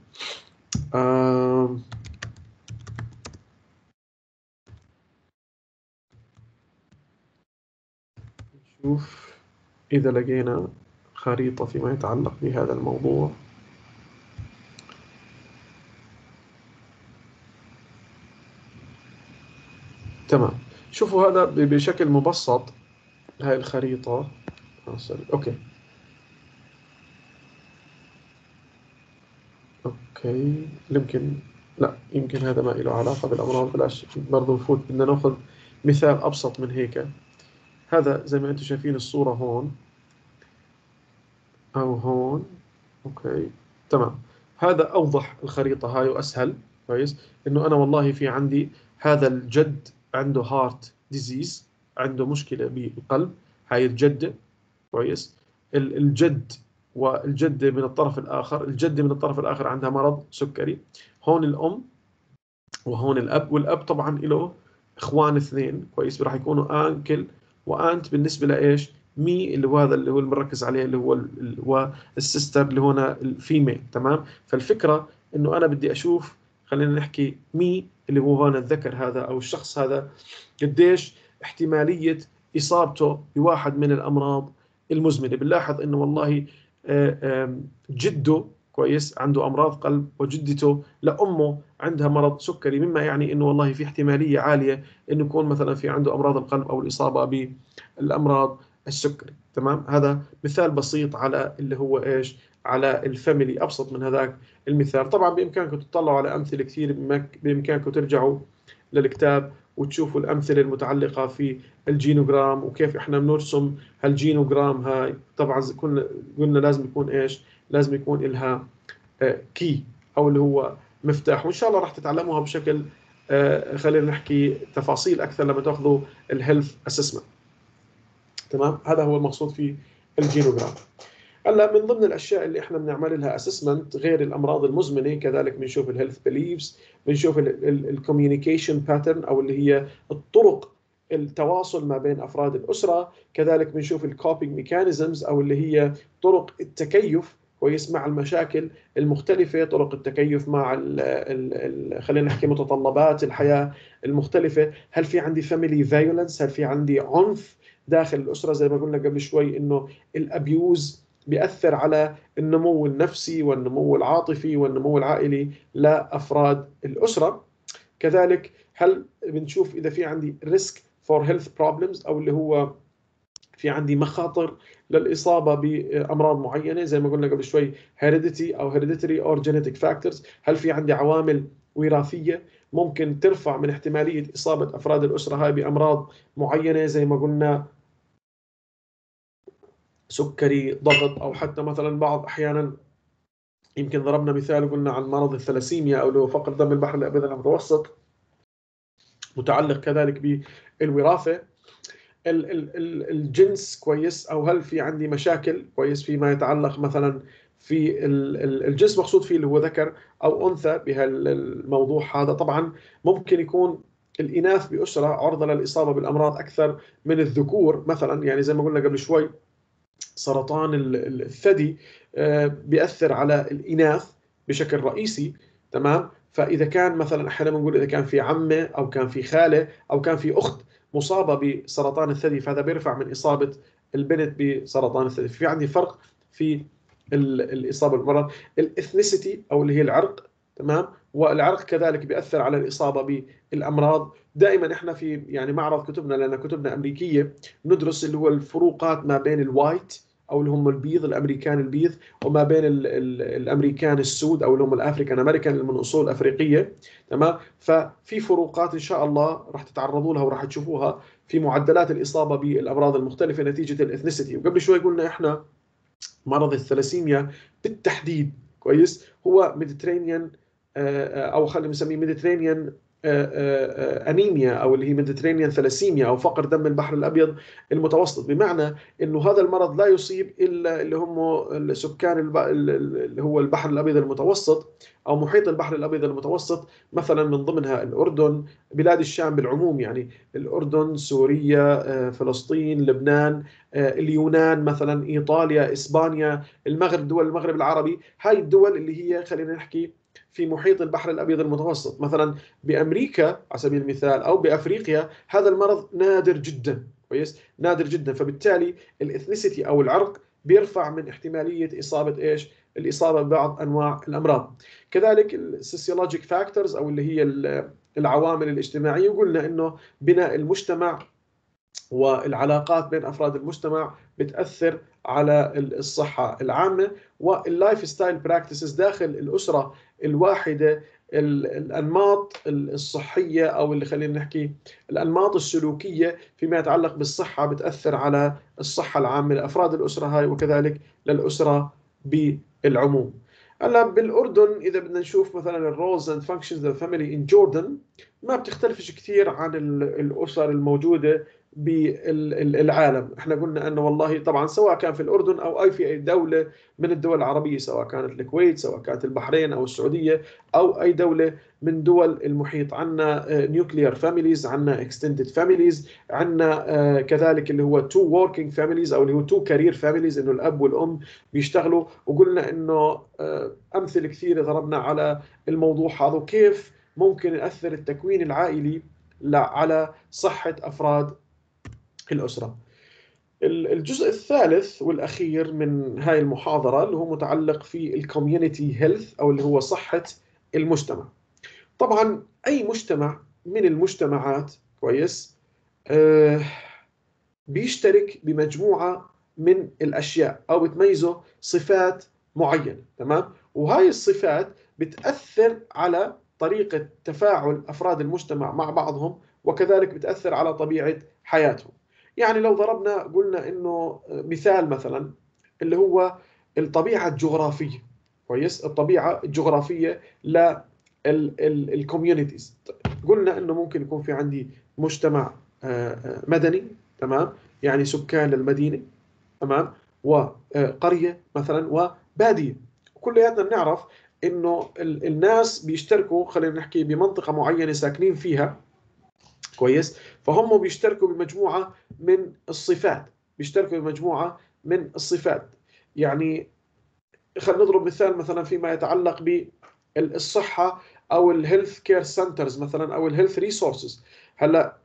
نشوف إذا لقينا خريطة فيما يتعلق بهذا الموضوع. تمام. شوفوا هذا بشكل مبسط هاي الخريطة. Okay. Okay. يمكن لا يمكن هذا ما له علاقة بالأمراض بلاش برضه نفوت. بدنا نأخذ مثال أبسط من هيك. هذا زي ما أنتم شايفين الصورة هون. أو هون. Okay. تمام. هذا أوضح الخريطة هاي وأسهل. كويس. إنه أنا والله في عندي هذا الجد عنده heart disease عنده مشكلة بالقلب هاي الجدة كويس. الجد والجدة من الطرف الآخر الجدة من الطرف الآخر عندها مرض سكري. هون الأم وهون الأب والأب طبعا له إخوان اثنين كويس. راح يكونوا uncle و aunt بالنسبة لإيش؟ me اللي هو هذا اللي هو المركز عليه اللي هو وال sister اللي هنا ال female تمام؟ فالفكرة إنه أنا بدي أشوف خلينا نحكي me اللي هو هنا الذكر هذا أو الشخص هذا قديش احتمالية إصابته بواحد من الأمراض المزمنة. بنلاحظ إنه والله آه، جده كويس عنده أمراض قلب وجدته لأمه عندها مرض سكري. مما يعني إنه والله في احتمالية عالية إنه يكون مثلا في عنده أمراض القلب أو الإصابة بالأمراض السكري. تمام؟ هذا مثال بسيط على اللي هو إيش؟ على ال family أبسط من هذاك المثال. طبعا بإمكانكم تطلعوا على أمثلة كثير بإمكانكم ترجعوا للكتاب وتشوفوا الأمثلة المتعلقة في ال genogram وكيف إحنا بنرسم هال genogram هاي. طبعا كنا قلنا لازم يكون إيش؟ لازم يكون لها key آه، أو اللي هو مفتاح. وإن شاء الله راح تتعلموها بشكل آه، خلينا نحكي تفاصيل أكثر لما تأخذوا ال health assessment تمام؟ هذا هو المقصود في ال genogram. هلا من ضمن الأشياء اللي إحنا بنعمل لها assessment غير الأمراض المزمنة كذلك بنشوف ال health beliefs بنشوف ال communication pattern أو اللي هي الطرق التواصل ما بين أفراد الأسرة كذلك بنشوف ال coping mechanisms أو اللي هي طرق التكيف كويس مع المشاكل المختلفة طرق التكيف مع ال ال خلينا نحكي متطلبات الحياة المختلفة. هل في عندي family violence هل في عندي عنف داخل الأسرة؟ زي ما قلنا قبل شوي إنه ال abuse بيأثر على النمو النفسي والنمو العاطفي والنمو العائلي لأفراد الأسرة. كذلك هل بنشوف إذا في عندي risk for health problems أو اللي هو في عندي مخاطر للإصابة بأمراض معينة زي ما قلنا قبل شوي heredity أو hereditary or genetic factors هل في عندي عوامل وراثية ممكن ترفع من احتمالية إصابة أفراد الأسرة هاي بأمراض معينة؟ زي ما قلنا سكري ضغط أو حتى مثلا بعض أحيانا يمكن ضربنا مثال وقلنا عن مرض الثلاسيميا أو اللي هو فقر دم البحر الابيض المتوسط متعلق كذلك بالوراثة. الجنس كويس أو هل في عندي مشاكل؟ كويس فيما يتعلق مثلا في الجنس مقصود فيه اللي هو ذكر أو أنثى بهالموضوع هذا. طبعا ممكن يكون الإناث بأسرة عرضة للإصابة بالأمراض أكثر من الذكور مثلا. يعني زي ما قلنا قبل شوي سرطان الثدي آه، بيأثر على الإناث بشكل رئيسي تمام؟ فإذا كان مثلا أحيانا بنقول إذا كان في عمة أو كان في خالة أو كان في أخت مصابة بسرطان الثدي فهذا بيرفع من إصابة البنت بسرطان الثدي. في عندي فرق في الإصابة بالمرض. الإثنيسيتي أو اللي هي العرق تمام؟ والعرق كذلك بيأثر على الإصابة بالأمراض. دائما إحنا في يعني معرض كتبنا لأن كتبنا أمريكية ندرس اللي هو الفروقات ما بين ال white أو اللي هم البيض الأمريكان البيض وما بين ال ال الأمريكان السود أو اللي هم ال African American اللي من أصول أفريقية. تمام؟ ففي فروقات إن شاء الله راح تتعرضوا لها وراح تشوفوها في معدلات الإصابة بالأمراض المختلفة نتيجة ال ethnicity وقبل شوي قلنا إحنا مرض الثلاسيميا بالتحديد كويس؟ هو Mediterranean آه، آه، أو خلينا نسميه Mediterranean أنيميا أو اللي هي Mediterranean thalassemia أو فقر دم البحر الأبيض المتوسط. بمعنى إنه هذا المرض لا يصيب إلا اللي هم سكان اللي هو البحر الأبيض المتوسط أو محيط البحر الأبيض المتوسط مثلا من ضمنها الأردن بلاد الشام بالعموم يعني الأردن سوريا فلسطين لبنان اليونان مثلا إيطاليا إسبانيا المغرب دول المغرب العربي. هاي الدول اللي هي خلينا نحكي في محيط البحر الأبيض المتوسط. مثلا بأمريكا على سبيل المثال أو بأفريقيا هذا المرض نادر جدا كويس؟ نادر جدا. فبالتالي ال ethnicity أو العرق بيرفع من احتمالية إصابة إيش؟ الإصابة ببعض أنواع الأمراض. كذلك ال sociologic factors أو اللي هي العوامل الاجتماعية وقلنا إنه بناء المجتمع والعلاقات بين أفراد المجتمع بتأثر على الصحة العامة. وال lifestyle practices داخل الأسرة الواحدة الأنماط الصحية أو اللي خلينا نحكي الأنماط السلوكية فيما يتعلق بالصحة بتأثر على الصحة العامة لأفراد الأسرة هاي وكذلك للأسرة بالعموم. هلأ بالأردن إذا بدنا نشوف مثلا ال roles and functions of family in Jordan ما بتختلفش كثير عن الأسر الموجودة بالعالم. إحنا قلنا أنه والله طبعا سواء كان في الأردن أو أي في أي دولة من الدول العربية سواء كانت الكويت سواء كانت البحرين أو السعودية أو أي دولة من دول المحيط. عندنا nuclear families عندنا extended families عندنا كذلك اللي هو two working families أو اللي هو two career families إنه الأب والأم بيشتغلوا. وقلنا إنه أمثلة كثيرة ضربنا على الموضوع هذا وكيف ممكن يأثر التكوين العائلي على صحة أفراد الأسرة. الجزء الثالث والأخير من هاي المحاضرة اللي هو متعلق في ال community health أو اللي هو صحة المجتمع. طبعا أي مجتمع من المجتمعات كويس آه بيشترك بمجموعة من الأشياء أو بتميزه صفات معينة تمام؟ وهاي الصفات بتأثر على طريقة تفاعل أفراد المجتمع مع بعضهم وكذلك بتأثر على طبيعة حياتهم. يعني لو ضربنا قلنا إنه مثال مثلا اللي هو الطبيعة الجغرافية. كويس؟ الطبيعة الجغرافية للكوميونيتيز قلنا إنه ممكن يكون في عندي مجتمع آه، آه، مدني تمام؟ يعني سكان للمدينه تمام؟ وقريه مثلا وبادية. كلياتنا بنعرف إنه الناس بيشتركوا خلينا نحكي بمنطقة معينة ساكنين فيها. كويس؟ فهم بيشتركوا بمجموعة من الصفات بيشتركوا بمجموعة من الصفات. يعني خلينا نضرب مثال مثلا فيما يتعلق بالصحه أو ال health care centers مثلا أو ال health resources هلأ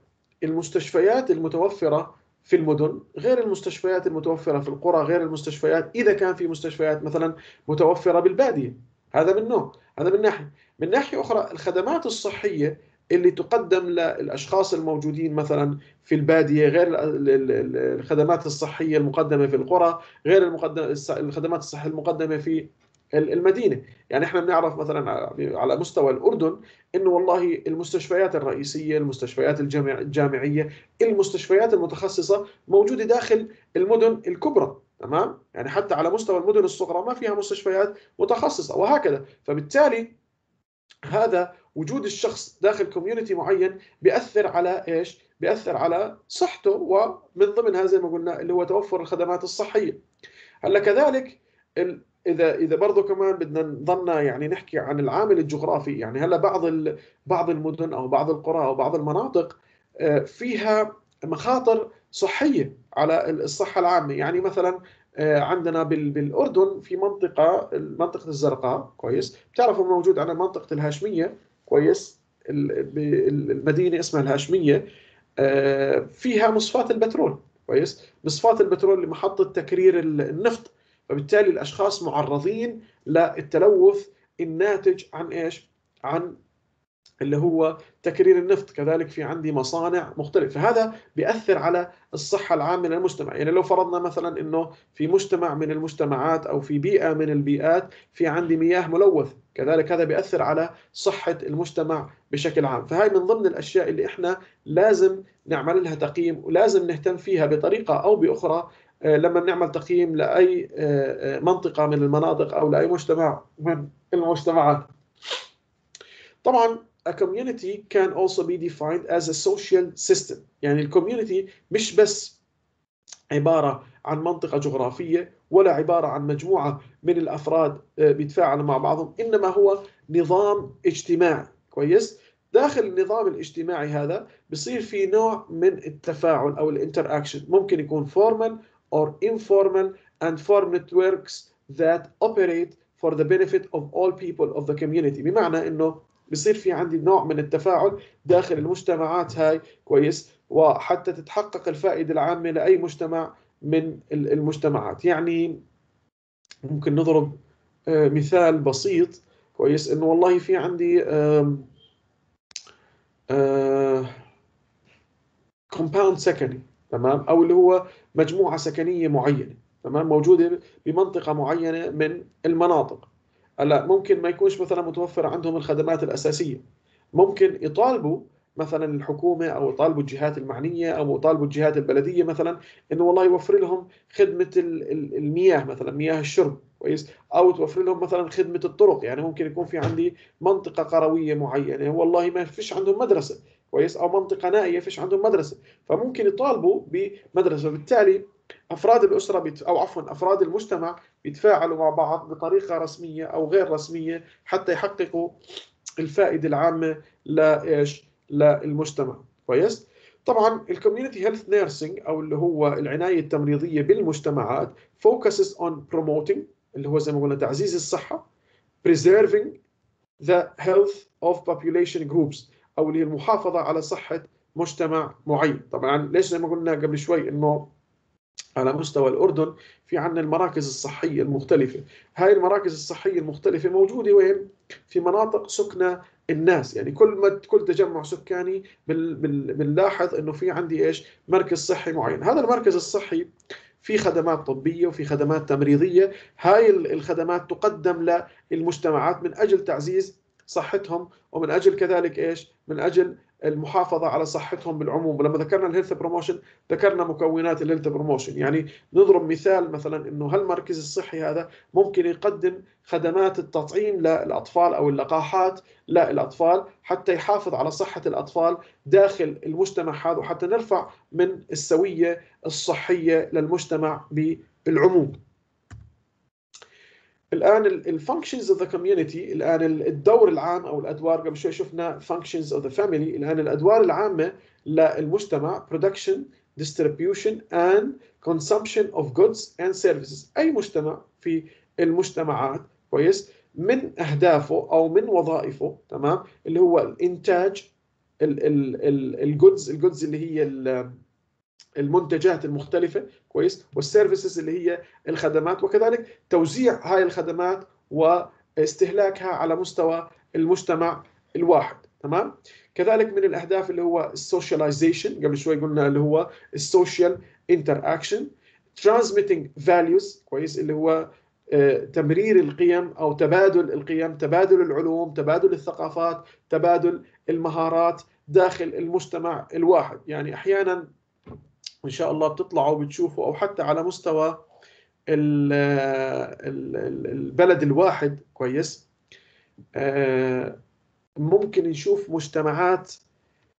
المستشفيات المتوفرة في المدن غير المستشفيات المتوفرة في القرى غير المستشفيات إذا كان في مستشفيات مثلا متوفرة بالبادية. هذا من نوع هذا من ناحية. من ناحية أخرى الخدمات الصحية اللي تقدم للأشخاص الموجودين مثلا في البادية غير الخدمات الصحية المقدمة في القرى غير الخدمات الصحية المقدمة في المدينة. يعني إحنا بنعرف مثلا على مستوى الأردن إنه والله المستشفيات الرئيسية المستشفيات الجامعية المستشفيات المتخصصة موجودة داخل المدن الكبرى تمام؟ يعني حتى على مستوى المدن الصغرى ما فيها مستشفيات متخصصة وهكذا. فبالتالي هذا وجود الشخص داخل كوميونتي معين بيأثر على إيش؟ بيأثر على صحته ومن ضمنها زي ما قلنا اللي هو توفر الخدمات الصحية. هلا كذلك اذا إذا برضه كمان بدنا نضلنا يعني نحكي عن العامل الجغرافي يعني هلا بعض بعض المدن أو بعض القرى أو بعض المناطق آه، فيها مخاطر صحية على الصحة العامة يعني مثلا عندنا بالأردن في منطقة منطقة الزرقاء كويس. بتعرفوا موجود عندنا منطقة الهاشمية كويس. المدينة اسمها الهاشمية آه، فيها مصفات البترول كويس. مصفات البترول لمحطة تكرير النفط فبالتالي الأشخاص معرضين للتلوث الناتج عن إيش؟ عن اللي هو تكرير النفط كذلك في عندي مصانع مختلفة. هذا بيأثر على الصحة العامة للمجتمع. يعني لو فرضنا مثلا أنه في مجتمع من المجتمعات أو في بيئة من البيئات في عندي مياه ملوثة كذلك هذا بيأثر على صحة المجتمع بشكل عام. فهاي من ضمن الأشياء اللي إحنا لازم نعمل لها تقييم ولازم نهتم فيها بطريقة أو بأخرى آه، لما بنعمل تقييم لأي آه، آه، منطقة من المناطق أو لأي مجتمع من المجتمعات. طبعا a community can also be defined as a social system. يعني الكوميونتي مش بس عبارة عن منطقة جغرافية ولا عبارة عن مجموعة من الأفراد آه، بيتفاعلوا مع بعضهم إنما هو نظام اجتماعي. كويس؟ داخل النظام الاجتماعي هذا بصير في نوع من التفاعل أو الانتراكشن ممكن يكون formal or informal and form networks that operate for the benefit of all people of the community. بمعنى إنه بصير في عندي نوع من التفاعل داخل المجتمعات هاي كويس وحتى تتحقق الفائدة العامة لأي مجتمع من المجتمعات. يعني ممكن نضرب آه، مثال بسيط كويس إنه والله في عندي كومباوند سكني تمام؟ أو اللي هو مجموعة سكنية معينة تمام؟ موجودة بمنطقة معينة من المناطق. هلا ممكن ما يكونش مثلا متوفر عندهم الخدمات الأساسية. ممكن يطالبوا مثلا الحكومة أو يطالبوا الجهات المعنية أو يطالبوا الجهات البلدية مثلا إنه والله يوفر لهم خدمة المياه مثلا مياه الشرب كويس؟ أو توفر لهم مثلا خدمة الطرق. يعني ممكن يكون في عندي منطقة قروية معينة والله ما فيش عندهم مدرسة كويس؟ أو منطقة نائية فيش عندهم مدرسة. فممكن يطالبوا بمدرسة. وبالتالي أفراد الأسرة بيت... أو عفوا أفراد المجتمع بيتفاعلوا مع بعض بطريقة رسمية أو غير رسمية حتى يحققوا الفائدة العامة لإيش؟ للمجتمع كويس؟ طبعا ال community health nursing أو اللي هو العناية التمريضية بالمجتمعات focuses on promoting اللي هو زي ما قلنا تعزيز الصحة preserving the health of population groups أو اللي هي المحافظة على صحة مجتمع معين طبعا ليش زي ما قلنا قبل شوي إنه على مستوى الأردن في عندنا المراكز الصحية المختلفة. هاي المراكز الصحية المختلفة موجودة وين؟ في مناطق سكنى الناس. يعني كل ما كل تجمع سكاني بنلاحظ إنه في عندي إيش؟ مركز صحي معين. هذا المركز الصحي في خدمات طبية وفي خدمات تمريضية. هاي الخدمات تقدم للمجتمعات من أجل تعزيز صحتهم ومن أجل كذلك إيش؟ من أجل المحافظة على صحتهم بالعموم. ولما ذكرنا ال health promotion ذكرنا مكونات ال health promotion يعني نضرب مثال مثلا إنه هالمركز الصحي هذا ممكن يقدم خدمات التطعيم للأطفال أو اللقاحات للأطفال حتى يحافظ على صحة الأطفال داخل المجتمع هذا وحتى نرفع من السوية الصحية للمجتمع بالعموم. الآن ال functions of the community الآن الدور العام أو الأدوار قبل شوي شفنا functions of the family الآن الأدوار العامة للمجتمع production distribution and consumption of goods and services. أي مجتمع في المجتمعات كويس؟ من أهدافه أو من وظائفه تمام؟ اللي هو الإنتاج ال goods ال goods اللي هي المنتجات المختلفة كويس؟ وال services اللي هي الخدمات وكذلك توزيع هاي الخدمات واستهلاكها على مستوى المجتمع الواحد تمام؟ كذلك من الأهداف اللي هو ال socialization قبل شوي قلنا اللي هو ال social interaction transmitting values كويس؟ اللي هو آه، تمرير القيم أو تبادل القيم تبادل العلوم تبادل الثقافات تبادل المهارات داخل المجتمع الواحد. يعني أحيانا ان شاء الله بتطلعوا بتشوفوا أو حتى على مستوى البلد الواحد كويس؟ آه، ممكن نشوف مجتمعات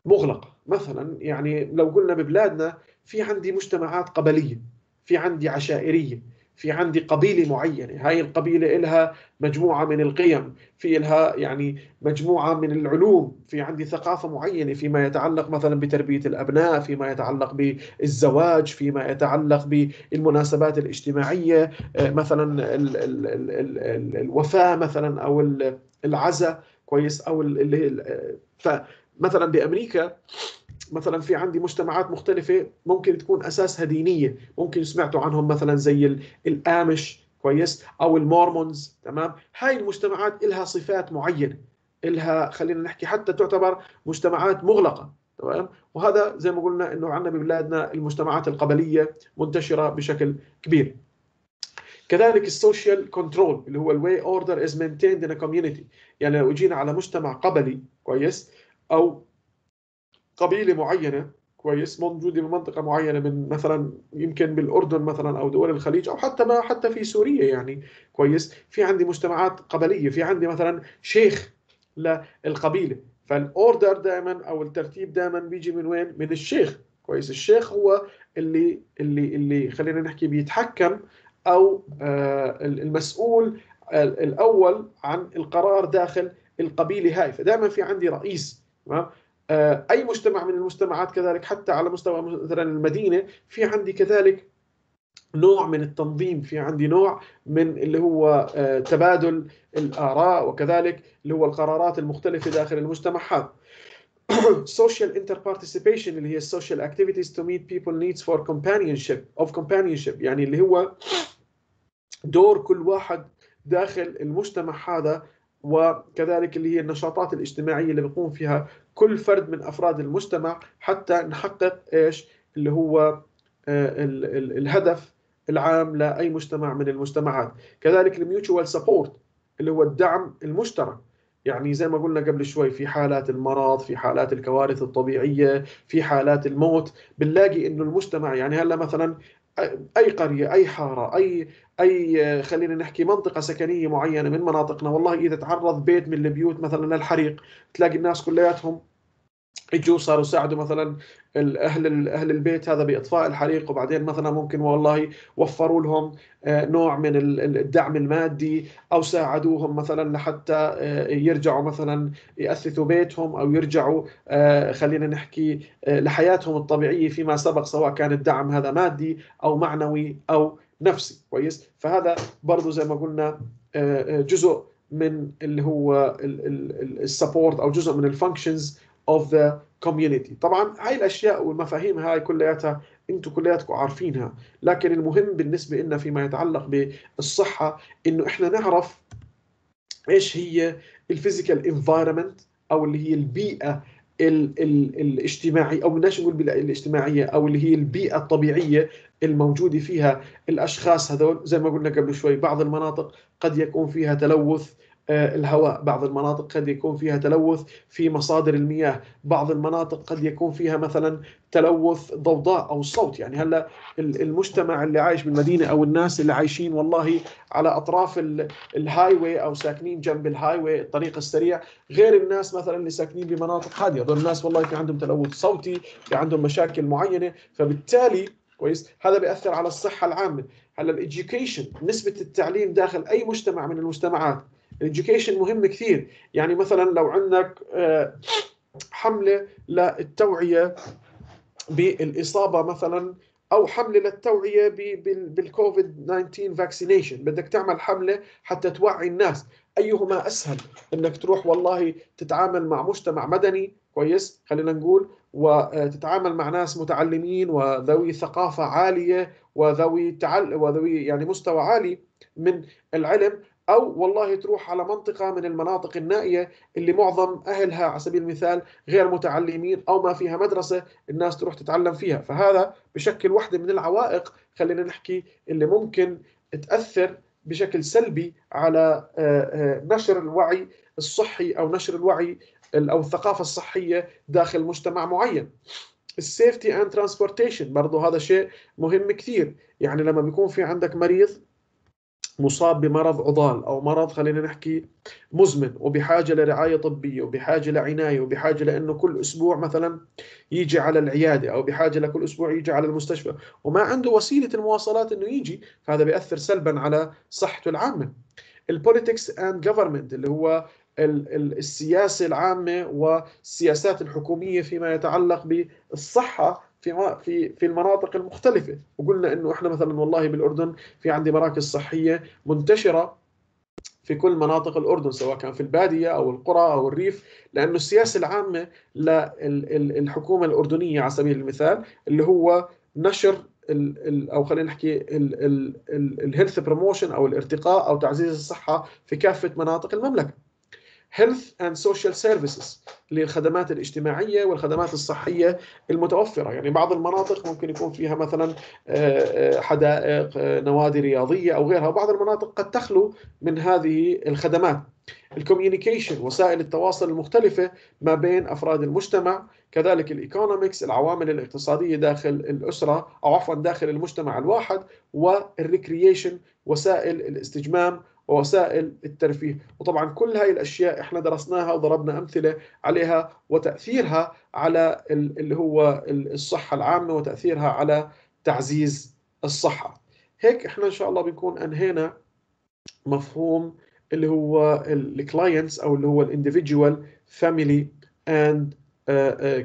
مغلقة. مثلا يعني لو قلنا ببلادنا في عندي مجتمعات قبلية في عندي عشائرية. في عندي قبيلة معينة. هاي القبيلة إلها مجموعة من القيم في إلها يعني مجموعة من العلوم في عندي ثقافة معينة فيما يتعلق مثلا بتربية الأبناء فيما يتعلق بالزواج فيما يتعلق بالمناسبات الاجتماعية آه، مثلا الوفاة مثلا أو العزاء كويس أو اللي فمثلا بأمريكا مثلا في عندي مجتمعات مختلفة ممكن تكون أساسها دينية ممكن سمعتوا عنهم مثلا زي الآمش كويس؟ أو المورمونز تمام؟ هاي المجتمعات لها صفات معينة لها خلينا نحكي حتى تعتبر مجتمعات مغلقة تمام؟ وهذا زي ما قلنا إنه عندنا ببلادنا المجتمعات القبلية منتشرة بشكل كبير. كذلك ال social control اللي هو ال way order is maintained in community يعني لو اجينا على مجتمع قبلي كويس؟ أو قبيلة معينة كويس موجودة بمنطقة معينة من مثلا يمكن بالأردن مثلا أو دول الخليج أو حتى ما حتى في سوريا يعني كويس. في عندي مجتمعات قبلية في عندي مثلا شيخ للقبيلة. فال order دائما أو الترتيب دائما بيجي من وين؟ من الشيخ. كويس. الشيخ هو اللي اللي اللي خلينا نحكي بيتحكم أو آه المسؤول الأول عن القرار داخل القبيلة هاي. فدائما في عندي رئيس تمام؟ آه أي مجتمع من المجتمعات كذلك حتى على مستوى مثلا المدينة في عندي كذلك نوع من التنظيم في عندي نوع من اللي هو آه تبادل الآراء وكذلك اللي هو القرارات المختلفة داخل المجتمع هذا social interparticipation اللي هي social activities to meet people needs for companionship of companionship يعني اللي هو دور كل واحد داخل المجتمع هذا وكذلك اللي هي النشاطات الاجتماعية اللي بيقوم فيها كل فرد من أفراد المجتمع حتى نحقق إيش؟ اللي هو ال الهدف العام لأي مجتمع من المجتمعات. كذلك ال mutual support اللي هو الدعم المشترك. يعني زي ما قلنا قبل شوي في حالات المرض في حالات الكوارث الطبيعية في حالات الموت بنلاقي إنه المجتمع يعني هلأ مثلا أي قرية أي حارة أي أي خلينا نحكي منطقة سكنية معينة من مناطقنا والله إذا تعرض بيت من البيوت مثلا للحريق تلاقي الناس كلياتهم اجوا صاروا ساعدوا مثلا أهل أهل البيت هذا بإطفاء الحريق وبعدين مثلا ممكن والله وفروا لهم نوع من الدعم المادي أو ساعدوهم مثلا لحتى يرجعوا مثلا يأثثوا بيتهم أو يرجعوا خلينا نحكي لحياتهم الطبيعية فيما سبق سواء كان الدعم هذا مادي أو معنوي أو نفسي. كويس؟ فهذا برضه زي ما قلنا جزء من اللي هو ال support أو جزء من ال functions of the community. طبعا هاي الأشياء والمفاهيم هاي كلياتها أنتم كلياتكم عارفينها. لكن المهم بالنسبة لنا فيما يتعلق بالصحة إنه إحنا نعرف إيش هي ال physical environment أو اللي هي البيئة ال ال الاجتماعي أو بدناش نقول الاجتماعية أو اللي هي البيئة الطبيعية الموجودة فيها الأشخاص هذول. زي ما قلنا قبل شوي بعض المناطق قد يكون فيها تلوث الهواء. بعض المناطق قد يكون فيها تلوث في مصادر المياه. بعض المناطق قد يكون فيها مثلا تلوث ضوضاء أو صوت. يعني هلأ المجتمع اللي عايش بالمدينة أو الناس اللي عايشين والله على أطراف ال highway أو ساكنين جنب ال highway الطريق السريع غير الناس مثلا اللي ساكنين بمناطق هادية. هذول الناس والله في عندهم تلوث صوتي في عندهم مشاكل معينة. فبالتالي كويس هذا بيأثر على الصحة العامة. هلأ ال education نسبة التعليم داخل أي مجتمع من المجتمعات ال education مهم كثير. يعني مثلا لو عندك حملة للتوعية بالإصابة مثلا أو حملة للتوعية بالكوفيد 19 فاكسينيشن بدك تعمل حملة حتى توعي الناس. أيهما أسهل؟ إنك تروح والله تتعامل مع مجتمع مدني كويس خلينا نقول وتتعامل مع ناس متعلمين وذوي ثقافة عالية وذوي تعل وذوي يعني مستوى عالي من العلم. أو والله تروح على منطقة من المناطق النائية اللي معظم أهلها على سبيل المثال غير متعلمين أو ما فيها مدرسة الناس تروح تتعلم فيها. فهذا بشكل واحدة من العوائق خلينا نحكي اللي ممكن تأثر بشكل سلبي على نشر الوعي الصحي أو نشر الوعي أو الثقافة الصحية داخل مجتمع معين. ال safety and transportation برضه هذا شيء مهم كثير. يعني لما بيكون في عندك مريض مصاب بمرض عضال أو مرض خلينا نحكي مزمن وبحاجة لرعاية طبية وبحاجة لعناية وبحاجة لأنه كل أسبوع مثلا يجي على العيادة أو بحاجة لكل أسبوع يجي على المستشفى. وما عنده وسيلة المواصلات إنه يجي فهذا بيأثر سلبا على صحته العامة. ال politics and government اللي هو السياسة العامة والسياسات الحكومية فيما يتعلق بالصحة في في في المناطق المختلفة وقلنا إنه إحنا مثلا والله بالأردن في عندي مراكز صحية منتشرة في كل مناطق الأردن سواء كان في البادية أو القرى أو الريف لأنه السياسة العامة للحكومة الأردنية على سبيل المثال اللي هو نشر أو خلينا نحكي ال health promotion أو الارتقاء أو تعزيز الصحة في كافة مناطق المملكة. Health and social services اللي الخدمات الاجتماعية والخدمات الصحية المتوفرة. يعني بعض المناطق ممكن يكون فيها مثلا حدائق نوادي رياضية أو غيرها. وبعض المناطق قد تخلو من هذه الخدمات. ال communication وسائل التواصل المختلفة ما بين أفراد المجتمع كذلك ال economics العوامل الاقتصادية داخل الأسرة أو عفوا داخل المجتمع الواحد وال recreation وسائل الاستجمام ووسائل الترفيه. وطبعا كل هاي الأشياء إحنا درسناها وضربنا أمثلة عليها وتأثيرها على اللي هو الصحة العامة وتأثيرها على تعزيز الصحة. هيك إحنا إن شاء الله بنكون أنهينا مفهوم اللي هو ال clients أو اللي هو ال individual family and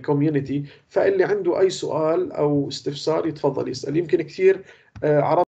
community فاللي عنده أي سؤال أو استفسار يتفضل يسأل. يمكن كثير عرب